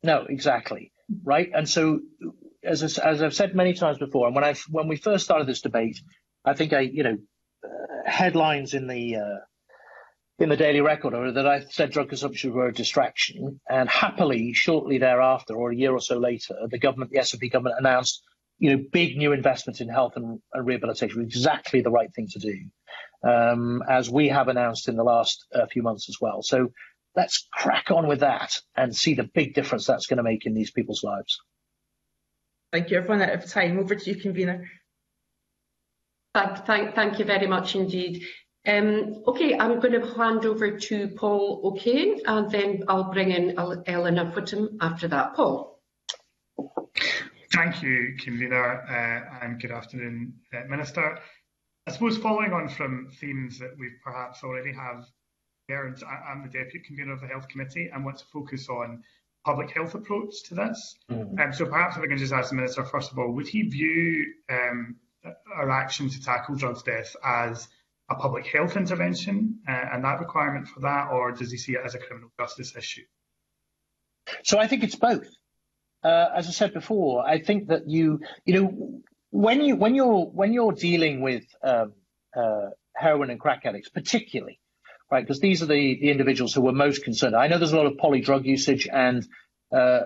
No, exactly. Right. And so, as, as I've said many times before, and when I when we first started this debate, I think I, you know, uh, headlines in the uh, in the Daily Record or that I said drug consumption were a distraction. And happily, shortly thereafter, or a year or so later, the government, the SNP government announced, you know, big new investments in health and, and rehabilitation, exactly the right thing to do, um, as we have announced in the last uh, few months as well. So let's crack on with that and see the big difference that's going to make in these people's lives. Thank you. I've run out of time. Over to you, convener. Thank, thank, thank you very much indeed. Um, okay, I'm going to hand over to Paul O'Kane and then I'll bring in Elena Whitham after that. Paul. Thank you, convener, uh, and good afternoon, uh, Minister. I suppose following on from themes that we perhaps already have heard, I'm the Deputy Convener of the Health Committee and want to focus on public health approach to this. Mm. Um, so perhaps if I can just ask the Minister, first of all, would he view um, our action to tackle drugs death as a public health intervention uh, and that requirement for that, or does he see it as a criminal justice issue? So I think it's both. Uh, as I said before, I think that you, you know, when you when you're when you're dealing with um, uh, heroin and crack addicts, particularly, right? Because these are the, the individuals who were most concerned. I know there's a lot of poly drug usage, and uh,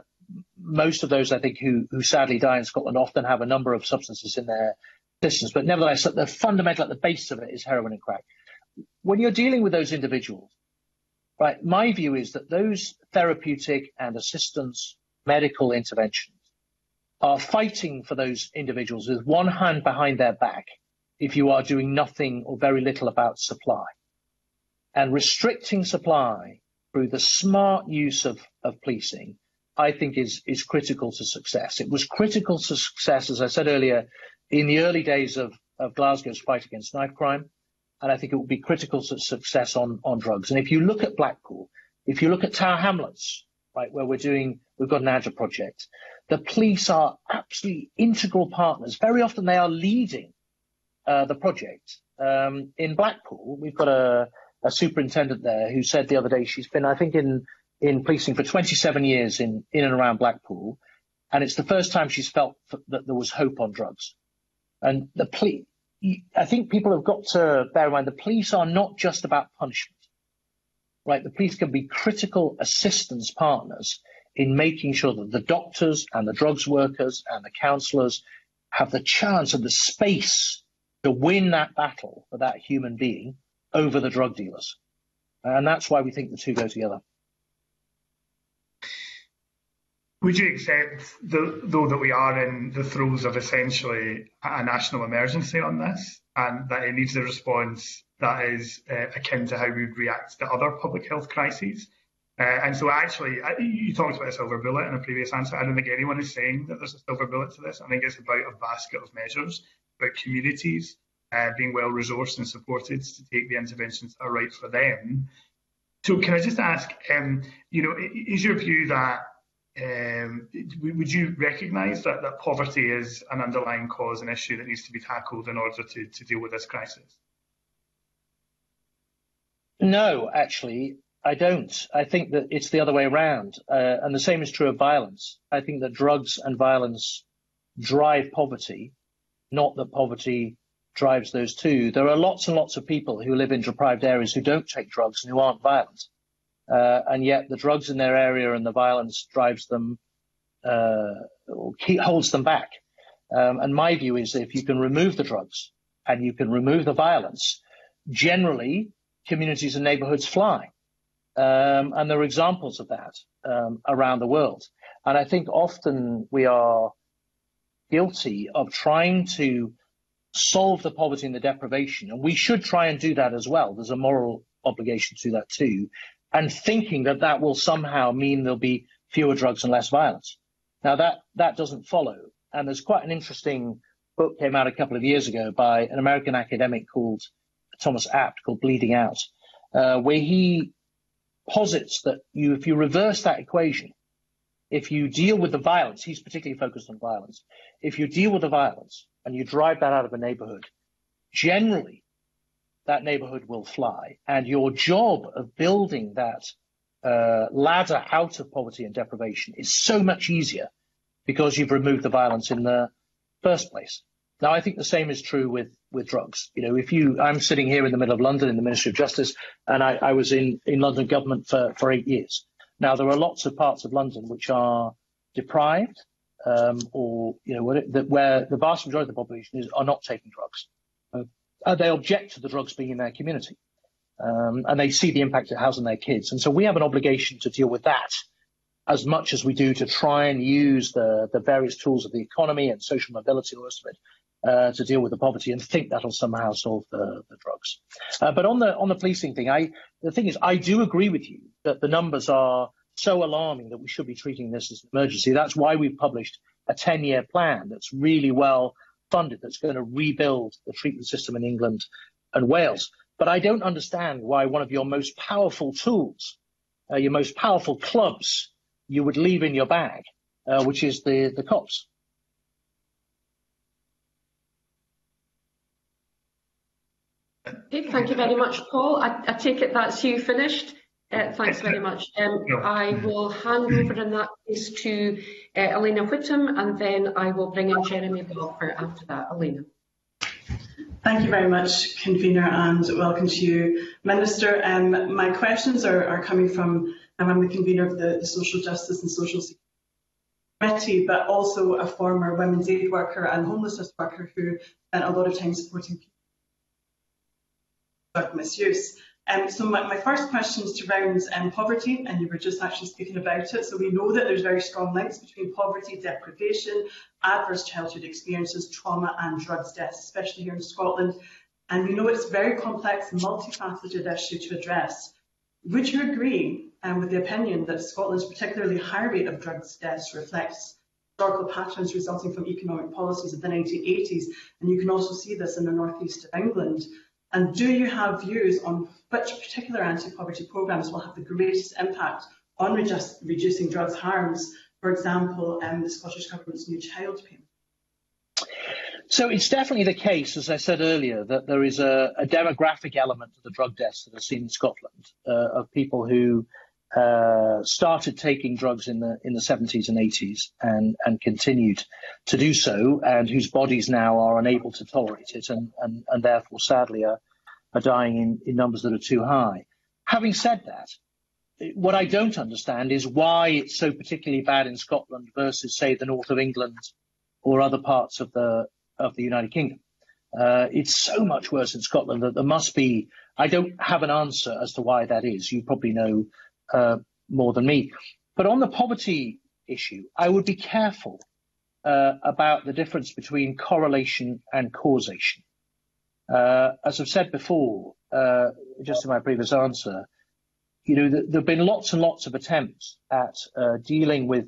most of those, I think, who, who sadly die in Scotland often have a number of substances in their systems. But nevertheless, the fundamental at the base of it is heroin and crack. When you're dealing with those individuals, right, my view is that those therapeutic and assistance medical interventions are fighting for those individuals with one hand behind their back if you are doing nothing or very little about supply and restricting supply through the smart use of, of policing, I think is, is critical to success. It was critical to success, as I said earlier, in the early days of, of Glasgow's fight against knife crime. And I think it will be critical to success on, on drugs. And if you look at Blackpool, if you look at Tower Hamlets, right, where we're doing, we've got an Agile project, the police are absolutely integral partners. Very often they are leading uh, the project. Um, in Blackpool, we've got a, a superintendent there who said the other day she's been, I think, in in policing for 27 years in in and around Blackpool, and it's the first time she's felt that there was hope on drugs. And the police, I think people have got to bear in mind the police are not just about punishment, right? The police can be critical assistance partners in making sure that the doctors and the drugs workers and the counsellors have the chance and the space to win that battle for that human being over the drug dealers. And that's why we think the two go together. Would you accept, the, though, that we are in the throes of essentially a national emergency on this and that it needs a response that is uh, akin to how we would react to other public health crises? Uh, and so actually, you talked about a silver bullet in a previous answer. I don't think anyone is saying that there's a silver bullet to this. I think it's about a basket of measures, about communities uh, being well resourced and supported to take the interventions that are right for them. So can I just ask, um, you know, is your view that um, would you recognise that, that poverty is an underlying cause and issue that needs to be tackled in order to, to deal with this crisis? No, actually, I don't. I think that it's the other way around. Uh, and the same is true of violence. I think that drugs and violence drive poverty, not that poverty drives those two. There are lots and lots of people who live in deprived areas who don't take drugs and who aren't violent. Uh, and yet the drugs in their area and the violence drives them, uh, or keep, holds them back. Um, and my view is if you can remove the drugs and you can remove the violence, generally communities and neighborhoods fly. Um, and there are examples of that um, around the world. And I think often we are guilty of trying to solve the poverty and the deprivation. And we should try and do that as well. There's a moral obligation to do that too. And thinking that that will somehow mean there'll be fewer drugs and less violence. Now that, that doesn't follow. And there's quite an interesting book came out a couple of years ago by an American academic called Thomas Abt called Bleeding Out, uh, where he posits that you, if you reverse that equation, if you deal with the violence, he's particularly focused on violence. If you deal with the violence and you drive that out of a neighborhood, generally that neighborhood will fly. And your job of building that uh, ladder out of poverty and deprivation is so much easier because you've removed the violence in the first place. Now, I think the same is true with, with drugs. You know, if you, I'm sitting here in the middle of London in the Ministry of Justice, and I, I was in, in London government for, for eight years. Now, there are lots of parts of London which are deprived, um, or you know, where, where the vast majority of the population is, are not taking drugs. Uh, they object to the drugs being in their community, um, and they see the impact it has on their kids. And so we have an obligation to deal with that as much as we do to try and use the, the various tools of the economy and social mobility, all the rest of it, uh, to deal with the poverty and think that'll somehow solve the, the drugs. Uh, but on the on the policing thing, I the thing is, I do agree with you that the numbers are so alarming that we should be treating this as an emergency. That's why we've published a 10-year plan that's really well funded, that's going to rebuild the treatment system in England and Wales. But I don't understand why one of your most powerful tools, uh, your most powerful clubs, you would leave in your bag, uh, which is the, the cops. Okay, thank you very much, Paul. I, I take it that's you finished. Uh, thanks very much. Um, I will hand over in that case to uh, Elena Whitham and then I will bring in Jeremy Balfour after that. Elena. Thank you very much, Convener, and welcome to you, Minister. Um, my questions are, are coming from, um, I'm the Convener of the, the Social Justice and Social Security Committee, but also a former women's aid worker and homelessness worker who spent a lot of time supporting people with misuse. Um, so my, my, first question is around um, poverty, and you were just actually speaking about it. So we know that there's very strong links between poverty, deprivation, adverse childhood experiences, trauma and drugs deaths, especially here in Scotland. And we know it's a very complex multifaceted issue to address. Would you agree um, with the opinion that Scotland's particularly high rate of drugs deaths reflects historical patterns resulting from economic policies of the 1980s? And you can also see this in the northeast of England. And do you have views on which particular anti-poverty programmes will have the greatest impact on reduce, reducing drugs harms? For example, um, the Scottish Government's new child payment. So it's definitely the case, as I said earlier, that there is a, a demographic element to the drug deaths that are seen in Scotland uh, of people who uh, started taking drugs in the in the 70s and 80s and and continued to do so, and whose bodies now are unable to tolerate it, and and, and therefore sadly are are dying in, in numbers that are too high. Having said that, what I don't understand is why it's so particularly bad in Scotland versus, say, the north of England or other parts of the of the United Kingdom. Uh, it's so much worse in Scotland that there must be. I don't have an answer as to why that is. You probably know uh, more than me. But on the poverty issue, I would be careful uh, about the difference between correlation and causation. Uh, as I've said before, uh, just in my previous answer, you know, there have been lots and lots of attempts at uh, dealing with,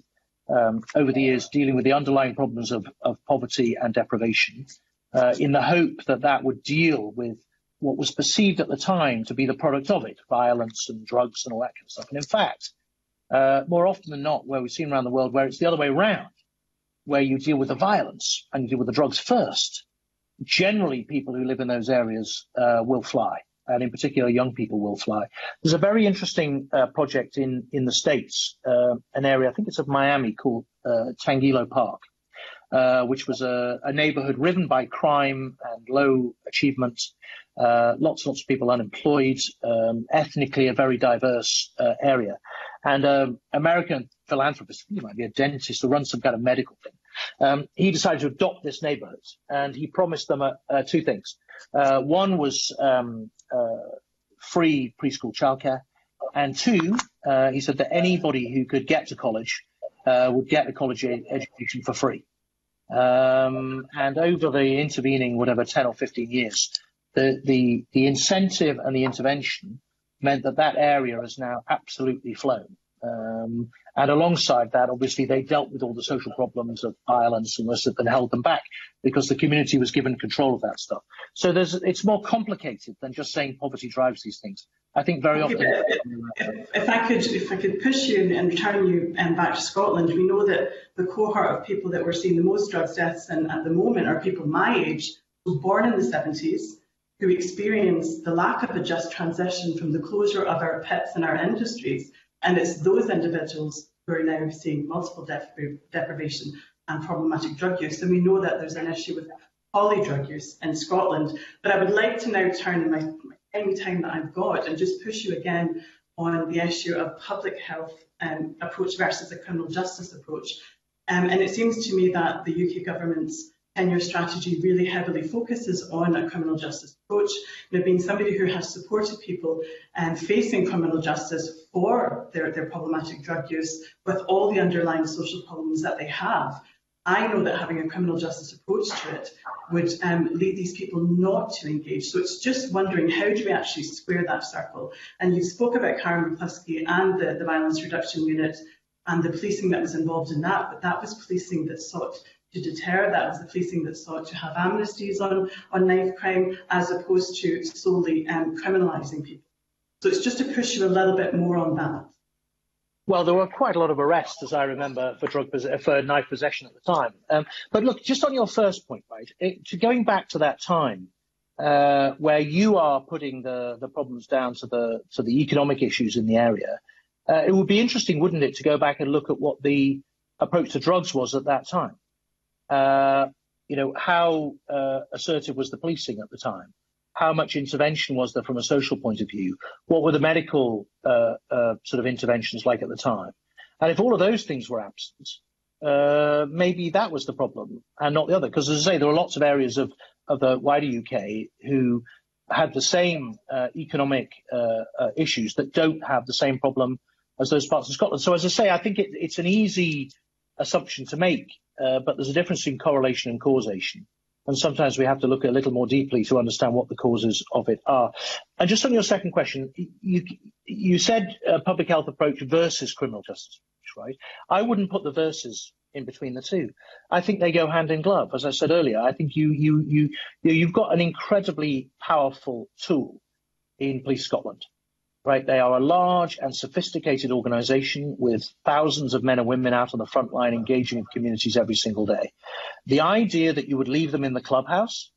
um, over the years, dealing with the underlying problems of, of poverty and deprivation, uh, in the hope that that would deal with what was perceived at the time to be the product of it, violence and drugs and all that kind of stuff. And in fact, uh, more often than not, where we've seen around the world, where it's the other way around, where you deal with the violence and you deal with the drugs first, generally people who live in those areas uh, will fly. And in particular, young people will fly. There's a very interesting uh, project in, in the States, uh, an area, I think it's of Miami, called uh, Tangelo Park, uh, which was a, a neighborhood riven by crime and low achievement uh, lots and lots of people unemployed, um, ethnically a very diverse uh, area. And um, American philanthropist, he might be a dentist or run some kind of medical thing, um, he decided to adopt this neighborhood and he promised them uh, uh two things. Uh, one was um, uh, free preschool childcare, and two, he said that anybody who could get to college would get a college education for free. Um, and over the intervening, whatever, 10 or 15 years, the, the, the incentive and the intervention meant that that area has now absolutely flown. Um, and alongside that, obviously, they dealt with all the social problems of violence and held them back because the community was given control of that stuff. So there's, it's more complicated than just saying poverty drives these things. I think very often. If, if I could, if I could push you and return you um, back to Scotland, we know that the cohort of people that we're seeing the most drugs deaths in at the moment are people my age, born in the 70s, who experience the lack of a just transition from the closure of our pits and our industries. And it's those individuals who are now seeing multiple depri deprivation and problematic drug use. And we know that there's an issue with poly drug use in Scotland. But I would like to now turn my, my tiny time that I've got and just push you again on the issue of public health um, approach versus a criminal justice approach. Um, and it seems to me that the UK government's 10-year strategy really heavily focuses on a criminal justice approach. Know, being somebody who has supported people um, facing criminal justice for their, their problematic drug use with all the underlying social problems that they have, I know that having a criminal justice approach to it would um, lead these people not to engage. So it's just wondering how do we actually square that circle? And you spoke about Karyn McCluskey and the, the violence reduction unit and the policing that was involved in that, but that was policing that sought to deter. That was the policing that sought to have amnesties on, on knife crime as opposed to solely um, criminalising people. So it's just to push you a little bit more on that. Well, there were quite a lot of arrests, as I remember, for drug for knife possession at the time. Um, but look, just on your first point, right? It, to going back to that time uh, where you are putting the the problems down to the to the economic issues in the area, uh, it would be interesting, wouldn't it, to go back and look at what the approach to drugs was at that time. Uh, you know, how uh, assertive was the policing at the time? how much intervention was there from a social point of view? What were the medical uh, sort of interventions like at the time? And if all of those things were absent, uh, maybe that was the problem and not the other. Because as I say, there are lots of areas of, of the wider UK who had the same uh, economic uh, issues that don't have the same problem as those parts of Scotland. So as I say, I think it, it's an easy assumption to make, but there's a difference in correlation and causation and sometimes we have to look a little more deeply to understand what the causes of it are. And just on your second question, you you said uh, public health approach versus criminal justice right? I wouldn't put the verses in between the two. I think they go hand in glove. As I said earlier, I think you you you you've got an incredibly powerful tool in Police Scotland right? They are a large and sophisticated organisation with thousands of men and women out on the front line engaging with communities every single day. The idea that you would leave them in the clubhouse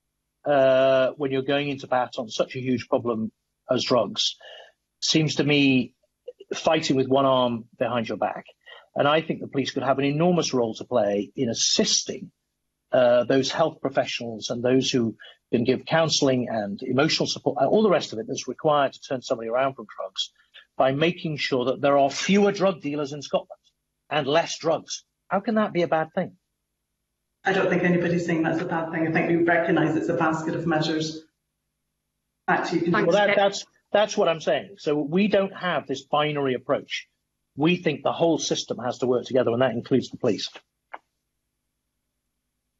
uh, when you're going into bat on such a huge problem as drugs seems to me fighting with one arm behind your back. And I think the police could have an enormous role to play in assisting uh, those health professionals and those who can give counselling and emotional support, uh, all the rest of it that's required to turn somebody around from drugs by making sure that there are fewer drug dealers in Scotland and less drugs. How can that be a bad thing? I don't think anybody's saying that's a bad thing. I think we recognise it's a basket of measures. Actually, well, that, that's that's what I'm saying. So we don't have this binary approach. We think the whole system has to work together, and that includes the police.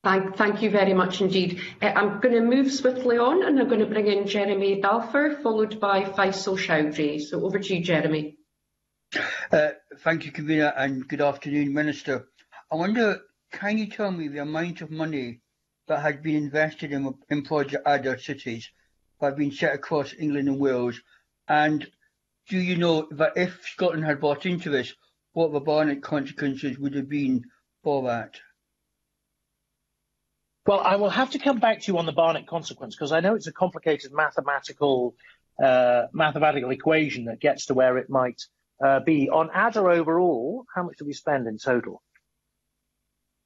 Thank, thank you very much indeed. Uh, I'm going to move swiftly on and I'm going to bring in Jeremy Balfour, followed by Foysol Choudhury. So over to you, Jeremy. Uh, thank you, Convener, and good afternoon, Minister. I wonder, can you tell me the amount of money that has been invested in, in Project Adder cities that have been set across England and Wales? And do you know that if Scotland had bought into this, what the Barnett consequences would have been for that? Well, I will have to come back to you on the Barnett consequence because I know it's a complicated mathematical uh, mathematical equation that gets to where it might uh, be. On Adder overall, how much do we spend in total?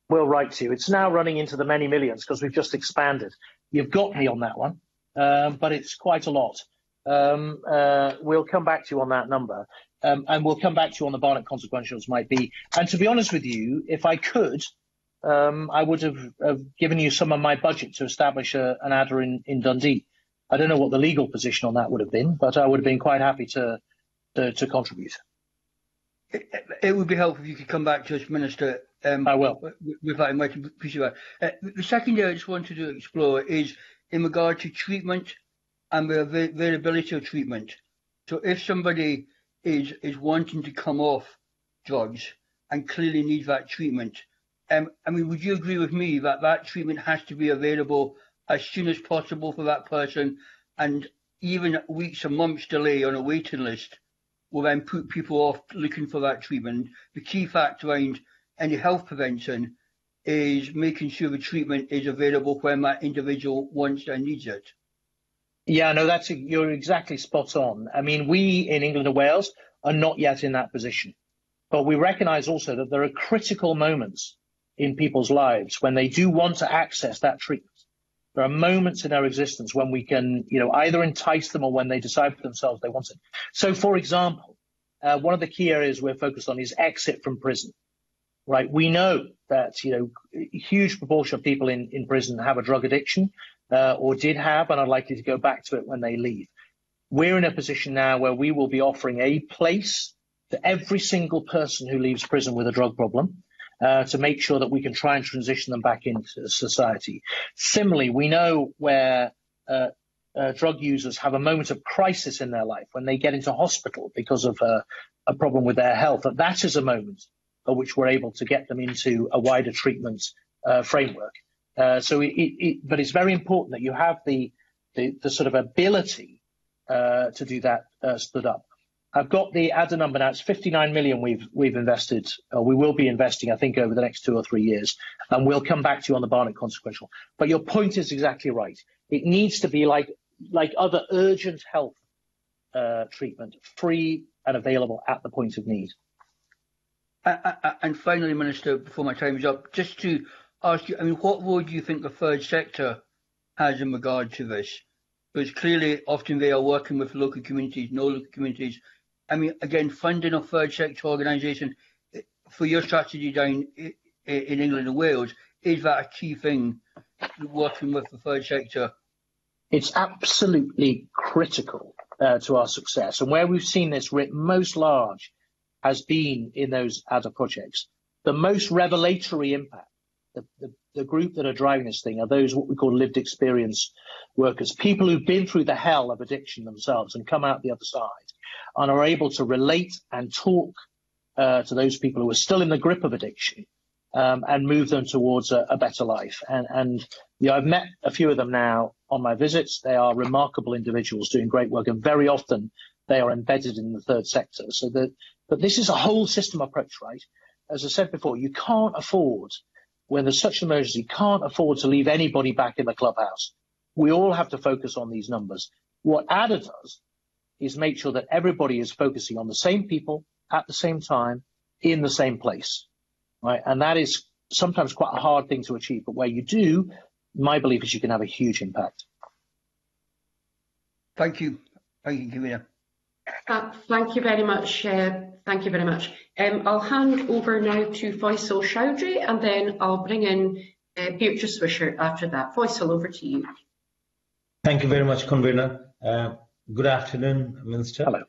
We'll write to you. It's now running into the many millions because we've just expanded. You've got me on that one, um, but it's quite a lot. Um, uh, we'll come back to you on that number. Um, and we'll come back to you on the Barnett consequentials might be. And to be honest with you, if I could, um, I would have, have, given you some of my budget to establish a, an adder in, in, Dundee. I don't know what the legal position on that would have been, but I would have been quite happy to to, to contribute. It, it, would be helpful if you could come back to us, Minister. Um, I will. With that, I might appreciate that. Uh, the second area I just wanted to explore is in regard to treatment and the availability of treatment. So if somebody is is wanting to come off drugs and clearly needs that treatment, um, I mean, would you agree with me that that treatment has to be available as soon as possible for that person, and even weeks or months delay on a waiting list will then put people off looking for that treatment. The key fact around any health prevention is making sure the treatment is available when that individual wants and needs it. Yeah, no, that's you're exactly spot on. I mean, we in England and Wales are not yet in that position, but we recognise also that there are critical moments in people's lives when they do want to access that treatment. There are moments in their existence when we can, you know, either entice them or when they decide for themselves they want it. So, for example, uh, one of the key areas we're focused on is exit from prison. right? We know that, you know, a huge proportion of people in, in prison have a drug addiction, uh, or did have, and are likely to go back to it when they leave. We're in a position now where we will be offering a place to every single person who leaves prison with a drug problem. Uh, to make sure that we can try and transition them back into society. Similarly, we know where uh, uh, drug users have a moment of crisis in their life when they get into hospital because of uh, a problem with their health, that that is a moment at which we're able to get them into a wider treatment uh, framework. Uh, so, it, it, but it's very important that you have the the, the sort of ability to do that stood up. I've got the ADDER number now. It's 59 million we've we've invested. Uh, we will be investing, I think, over the next two or three years, and we'll come back to you on the Barnett consequential. But your point is exactly right. It needs to be like like other urgent health uh, treatment, free and available at the point of need. And finally, Minister, before my time is up, just to ask you, I mean, what role do you think the third sector has in regard to this? Because clearly, often they are working with local communities, no local communities I mean, again, funding a third sector organisation eh, for your strategy down eh, eh, in England and Wales, is that a key thing, working with the third sector? It's absolutely critical uh, to our success. And where we've seen this writ most large has been in those other projects. The most revelatory impact, the, the, the group that are driving this thing are those what we call lived experience workers, people who've been through the hell of addiction themselves and come out the other side and are able to relate and talk uh, to those people who are still in the grip of addiction um, and move them towards a, a better life. And, and you know, I've met a few of them now on my visits. They are remarkable individuals doing great work, and very often they are embedded in the third sector. So that, but this is a whole system approach, right? As I said before, you can't afford when there's such an emergency, you can't afford to leave anybody back in the clubhouse. We all have to focus on these numbers. What ADDER does is make sure that everybody is focusing on the same people at the same time in the same place, right? And that is sometimes quite a hard thing to achieve, but where you do, my belief is you can have a huge impact. Thank you. Thank you, Camilla. Uh, thank you very much. Uh, thank you very much. Um, I'll hand over now to Foysol Choudhury and then I'll bring in uh, Beatrice Wishart after that. Foysol, over to you. Thank you very much, Convener. Uh, Good afternoon, Minister. Hello.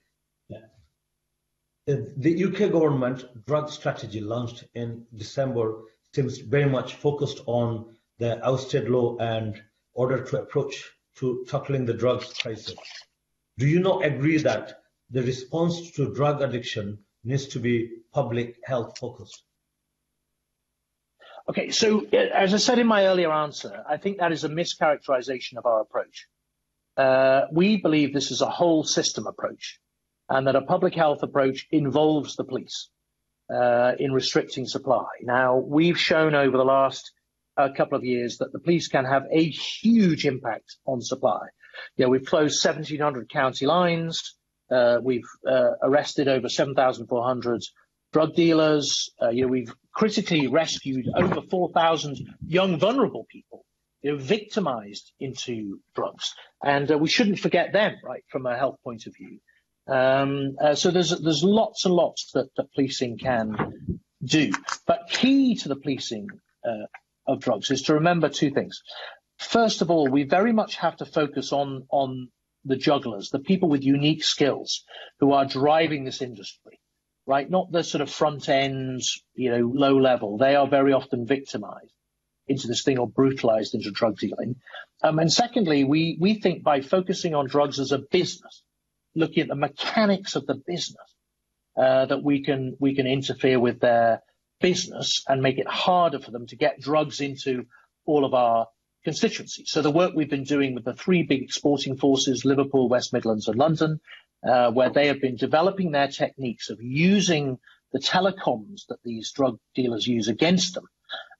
The UK government drug strategy launched in December seems very much focused on the ousted law and order to approach to tackling the drugs crisis. Do you not agree that the response to drug addiction needs to be public health focused? Okay, so as I said in my earlier answer, I think that is a mischaracterization of our approach. Uh, we believe this is a whole system approach and that a public health approach involves the police uh, in restricting supply. Now, we've shown over the last uh, couple of years that the police can have a huge impact on supply. You know, we've closed 1,700 county lines. Uh, we've uh, arrested over 7,400 drug dealers. Uh, you know, we've critically rescued over 4,000 young vulnerable people you know, victimized into drugs. And uh, we shouldn't forget them, right, from a health point of view. Um, uh, so there's there's lots and lots that, that policing can do. But key to the policing uh, of drugs is to remember two things. First of all, we very much have to focus on on the jugglers, the people with unique skills who are driving this industry, right? Not the sort of front ends, you know, low level. They are very often victimized into this thing or brutalized into drug dealing. Um, and secondly, we, we think by focusing on drugs as a business, looking at the mechanics of the business, uh, that we can, we can interfere with their business and make it harder for them to get drugs into all of our constituencies. So the work we've been doing with the three big exporting forces, Liverpool, West Midlands and London, uh, where they have been developing their techniques of using the telecoms that these drug dealers use against them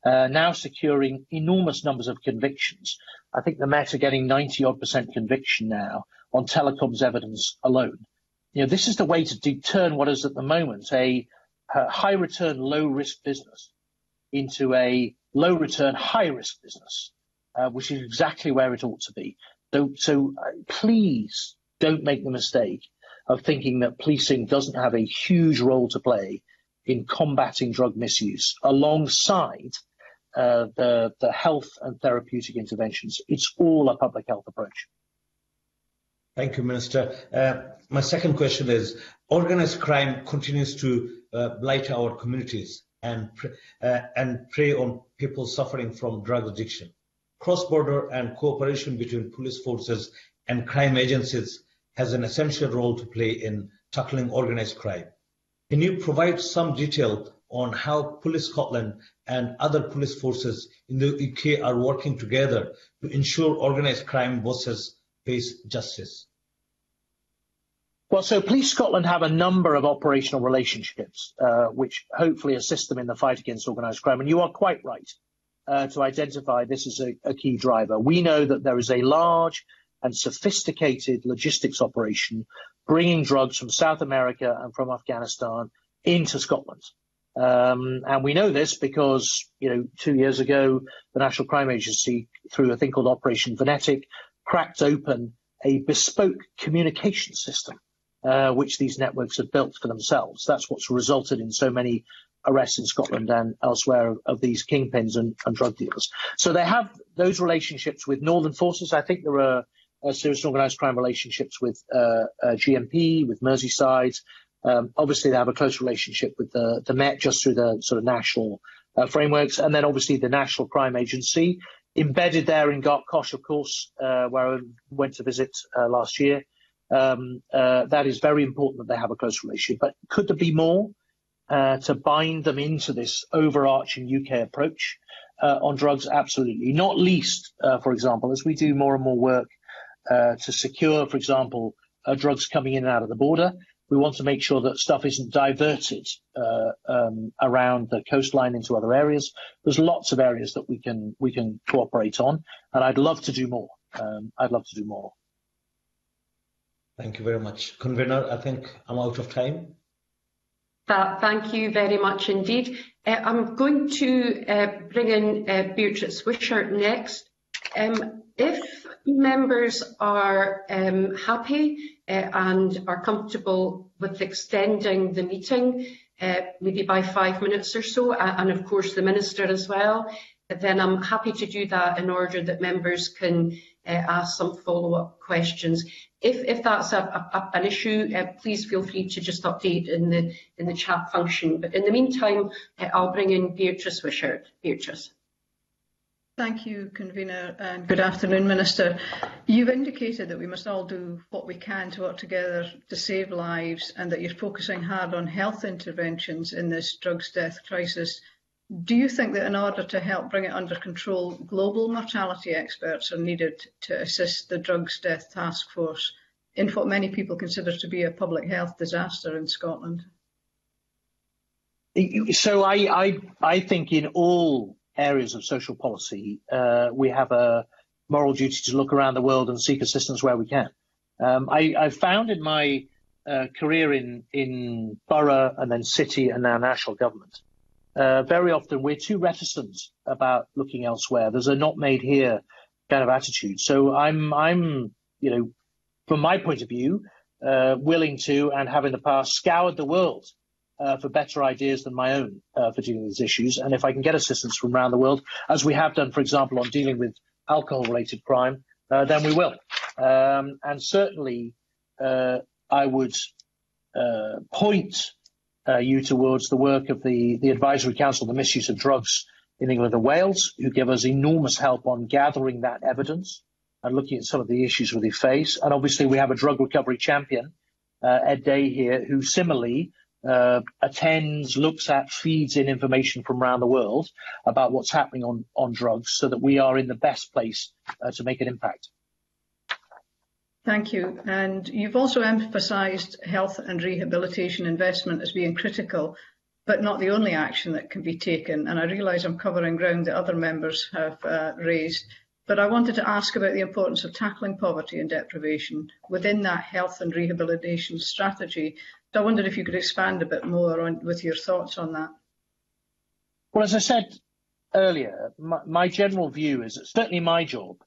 uh, now securing enormous numbers of convictions. I think the Met are getting 90 odd percent conviction now on telecoms evidence alone. You know, this is the way to turn what is at the moment a, a high return, low risk business into a low return, high risk business, uh, which is exactly where it ought to be. So, so uh, please don't make the mistake of thinking that policing doesn't have a huge role to play in combating drug misuse alongside uh, the, the health and therapeutic interventions. It's all a public health approach. Thank you, Minister. Uh, my second question is, organized crime continues to uh, blight our communities and, uh, and prey on people suffering from drug addiction. Cross-border and cooperation between police forces and crime agencies has an essential role to play in tackling organized crime. Can you provide some detail on how Police Scotland and other police forces in the UK are working together to ensure organized crime bosses face justice? Well, so Police Scotland have a number of operational relationships, uh, which hopefully assist them in the fight against organised crime. And you are quite right uh, to identify this as a, a, key driver. We know that there is a large and sophisticated logistics operation bringing drugs from South America and from Afghanistan into Scotland. Um, and we know this because, you know, two years ago, the National Crime Agency, through a thing called Operation Venetic, cracked open a bespoke communication system, uh, which these networks had built for themselves. That's what's resulted in so many arrests in Scotland and elsewhere of, of these kingpins and, and, drug dealers. So they have those relationships with northern forces. I think there are uh, serious organised crime relationships with uh, uh GMP, with Merseyside, um, obviously, they have a close relationship with the, the Met just through the sort of national uh, frameworks, and then obviously the National Crime Agency, embedded there in Gartcosh, of course, uh, where I went to visit uh, last year. Um, that is very important that they have a close relationship. But could there be more uh, to bind them into this overarching UK approach uh, on drugs? Absolutely. Not least, for example, as we do more and more work to secure, for example, drugs coming in and out of the border. We want to make sure that stuff isn't diverted uh, um, around the coastline into other areas. There's lots of areas that we can we can cooperate on, and I'd love to do more. Um, I'd love to do more. Thank you very much. Convener, I think I'm out of time. That, thank you very much indeed. Uh, I'm going to uh, bring in uh, Beatrice Wishart next. Um, if members are um, happy uh, and are comfortable with extending the meeting, uh, maybe by five minutes or so, and of course the Minister as well, then I'm happy to do that in order that members can Uh, ask some follow-up questions. If, if that's a, a, an issue, uh, please feel free to just update in the, in the chat function. But in the meantime, uh, I'll bring in Beatrice Wishart. Beatrice. Thank you, Convener, and good afternoon, Minister. You've indicated that we must all do what we can to work together to save lives and that you're focusing hard on health interventions in this drugs death crisis. Do you think that in order to help bring it under control, global mortality experts are needed to assist the drugs death task force in what many people consider to be a public health disaster in Scotland? So I, I, I think in all areas of social policy, uh, we have a moral duty to look around the world and seek assistance where we can. Um, I, I, found in my uh, career in, in borough and then city and now national government, uh, very often we're too reticent about looking elsewhere. There's a not made here kind of attitude. So I'm, I'm, you know, from my point of view, uh, willing to and have in the past scoured the world uh, for better ideas than my own uh, for dealing with these issues. And if I can get assistance from around the world, as we have done, for example, on dealing with alcohol-related crime, uh, then we will. Um, and certainly, uh, I would point uh, you towards the work of the, the Advisory Council on the Misuse of Drugs in England and Wales, who give us enormous help on gathering that evidence and looking at some of the issues we face. And obviously, we have a drug recovery champion, Ed Day here, who similarly uh, attends, looks at, feeds in information from around the world about what's happening on, on drugs so that we are in the best place uh, to make an impact. Thank you. And you've also emphasised health and rehabilitation investment as being critical, but not the only action that can be taken. And I realise I'm covering ground that other members have uh, raised. But I wanted to ask about the importance of tackling poverty and deprivation within that health and rehabilitation strategy so I wondered if you could expand a bit more on, with your thoughts on that. Well, as I said earlier, my, my general view is that certainly my job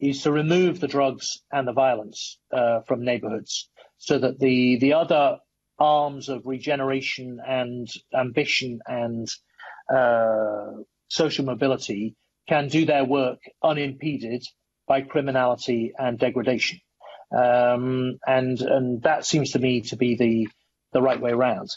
is to remove the drugs and the violence uh, from neighbourhoods so that the, the other arms of regeneration and ambition and uh, social mobility can do their work unimpeded by criminality and degradation. Um, and and that seems to me to be the the right way around.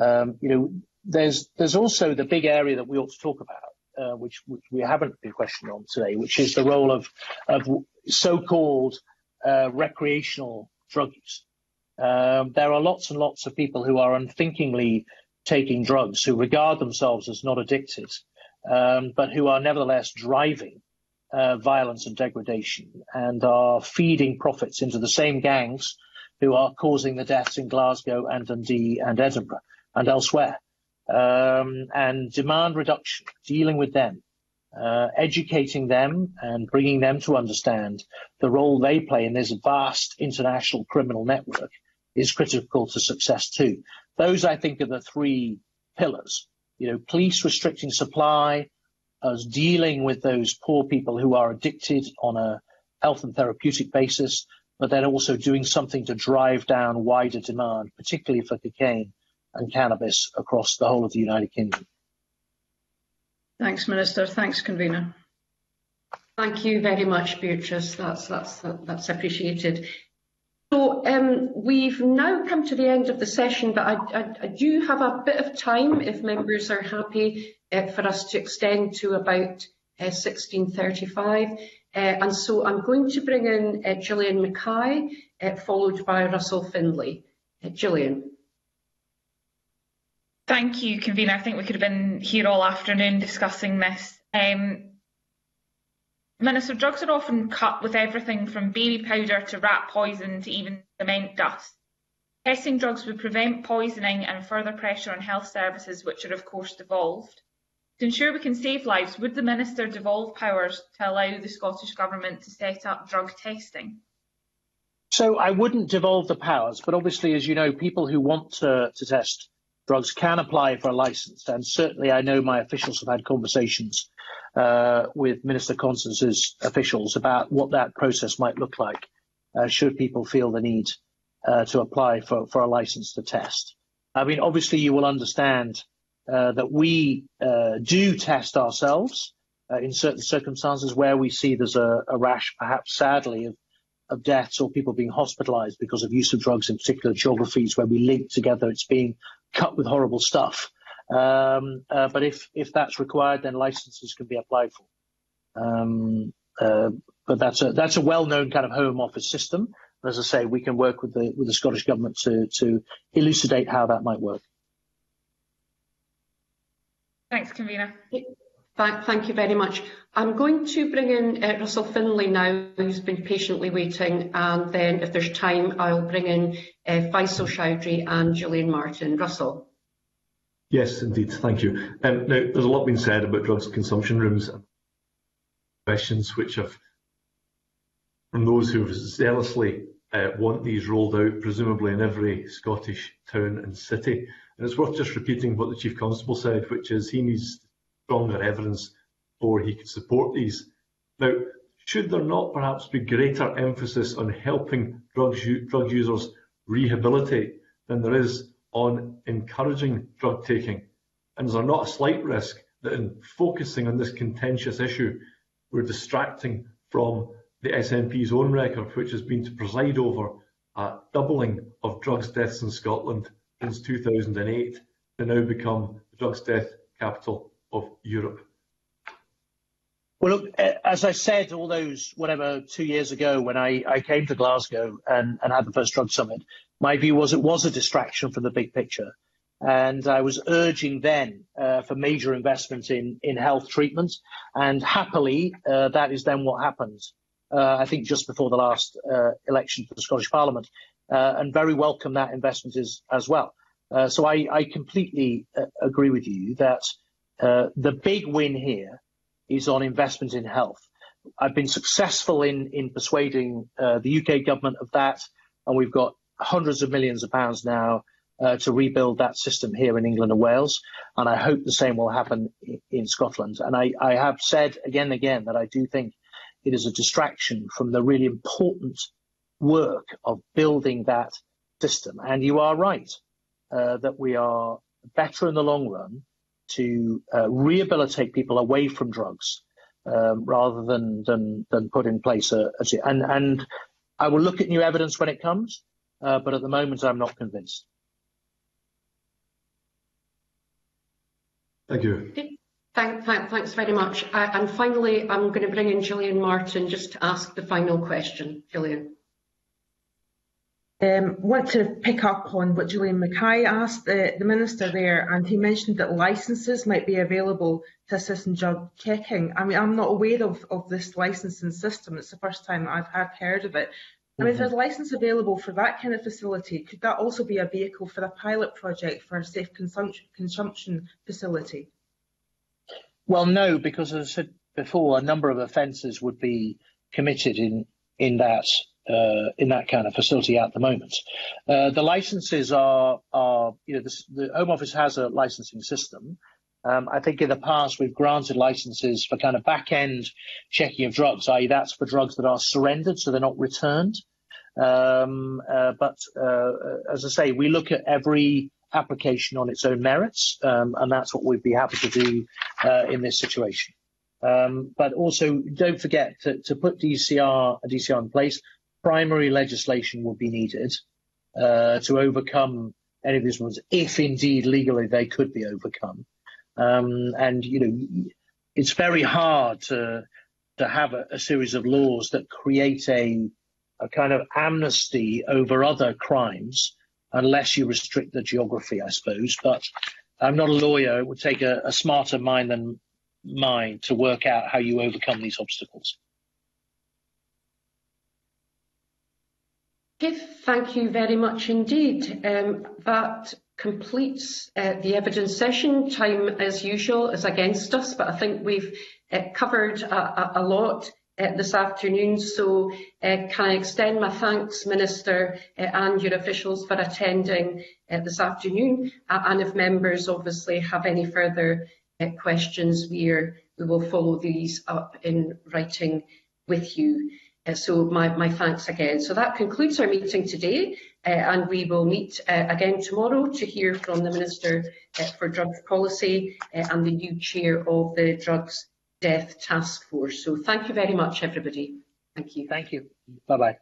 Um, you know, there's there's also the big area that we ought to talk about, uh, which, which we haven't been questioned on today, which is the role of of so-called uh, recreational drug use. Um, there are lots and lots of people who are unthinkingly taking drugs, who regard themselves as not addicted, um, but who are nevertheless driving uh, violence and degradation and are feeding profits into the same gangs who are causing the deaths in Glasgow and Dundee and Edinburgh and elsewhere. Um, and demand reduction, dealing with them, uh, educating them and bringing them to understand the role they play in this vast international criminal network is critical to success too. Those, I think, are the three pillars. You know, police restricting supply, us dealing with those poor people who are addicted on a health and therapeutic basis, but then also doing something to drive down wider demand, particularly for cocaine and cannabis across the whole of the United Kingdom. Thanks, Minister. Thanks, Convener. Thank you very much, Beatrice. That's that's that's appreciated. So um, we've now come to the end of the session, but I, I, I do have a bit of time if members are happy uh, for us to extend to about uh, 1635. Uh, and so I'm going to bring in uh, Gillian Mackay, uh, followed by Russell Findlay. Uh, Gillian. Thank you, Convener. I think we could have been here all afternoon discussing this. Um, Minister, drugs are often cut with everything from baby powder to rat poison to even cement dust. Testing drugs would prevent poisoning and further pressure on health services, which are of course devolved. To ensure we can save lives, would the Minister devolve powers to allow the Scottish Government to set up drug testing? So I wouldn't devolve the powers, but obviously, as you know, people who want to, to test drugs can apply for a license. And certainly I know my officials have had conversations uh, with Minister Constance's officials about what that process might look like uh, should people feel the need uh, to apply for, for a license to test. I mean, obviously you will understand uh, that we uh, do test ourselves uh, in certain circumstances where we see there's a, a rash, perhaps sadly, of, of deaths or people being hospitalized because of use of drugs in particular geographies where we link together it's being cut with horrible stuff. Um, uh, but if if that's required, then licenses can be applied for. Um, uh, but that's a that's a well-known kind of Home Office system. As I say, we can work with the with the Scottish government to to elucidate how that might work. Thanks, Convener. Thank you very much. I'm going to bring in uh, Russell Findlay now, who's been patiently waiting, and then if there's time, I'll bring in uh, Foysol Choudhury and Gillian Martin. Russell. Yes, indeed. Thank you. Um, now, there's a lot been said about drugs consumption rooms and questions which have, from those who zealously uh, want these rolled out, presumably in every Scottish town and city. And it's worth just repeating what the Chief Constable said, which is he needs stronger evidence before he could support these. Now, should there not perhaps be greater emphasis on helping drug, drug users rehabilitate than there is on encouraging drug taking? And is there not a slight risk that in focusing on this contentious issue, we're distracting from the SNP's own record, which has been to preside over a doubling of drugs deaths in Scotland since 2008 to now become the drugs death capital of Europe? Well, look, as I said all those, whatever, two years ago when I, I came to Glasgow and, and had the first drug summit, my view was it was a distraction from the big picture. And I was urging then uh, for major investment in, in health treatment. And happily, uh, that is then what happened. Uh, I think just before the last uh, election for the Scottish Parliament. Uh, and very welcome that investment is as well. Uh, so I, I completely agree with you that uh, the big win here is on investment in health. I've been successful in, in persuading uh, the UK government of that, and we've got hundreds of millions of pounds now uh, to rebuild that system here in England and Wales, and I hope the same will happen in, Scotland. And I, I have said again and again that I do think it is a distraction from the really important work of building that system. And you are right. uh, that we are better in the long run to uh, rehabilitate people away from drugs um, rather than, than than put in place a, a and and I will look at new evidence when it comes, uh, but at the moment I'm not convinced. Thank you. Thank, thank, thanks very much. Uh, and finally, I'm going to bring in Gillian Martin just to ask the final question. Gillian. Um, want to pick up on what Julian Mackay asked the, the Minister there, and he mentioned that licences might be available to assist in drug checking. I mean, I'm not aware of, of this licensing system. It's the first time I've had heard of it. I mean, if there's a licence available for that kind of facility, could that also be a vehicle for a pilot project for a safe consumption, consumption facility? Well, no, because as I said before, a number of offences would be committed in in that uh, in that kind of facility at the moment. Uh, the licenses are, are you know, the, the, Home Office has a licensing system. Um, I think in the past we've granted licenses for kind of back end checking of drugs, i.e., that's for drugs that are surrendered, so they're not returned. Um, uh, but uh, as I say, we look at every application on its own merits, um, and that's what we'd be happy to do uh, in this situation. Um, but also, don't forget to, to put DCR DCR in place primary legislation would be needed uh, to overcome any of these ones, if indeed legally they could be overcome. Um, and you know, it's very hard to to have a, a series of laws that create a a kind of amnesty over other crimes, unless you restrict the geography, I suppose. But I'm not a lawyer. It would take a, a smarter mind than mine to work out how you overcome these obstacles. Thank you very much indeed. Um, that completes uh, the evidence session. Time, as usual, is against us, but I think we've uh, covered a, a, a lot uh, this afternoon. So uh, can I extend my thanks, Minister, uh, and your officials for attending uh, this afternoon. and if members obviously have any further questions, we, are, we will follow these up in writing with you. Uh, so my, my thanks again. So that concludes our meeting today uh, and we will meet uh, again tomorrow to hear from the Minister uh, for Drugs Policy uh, and the new chair of the Drugs Death Task Force. So thank you very much everybody. Thank you. Thank you. Bye bye.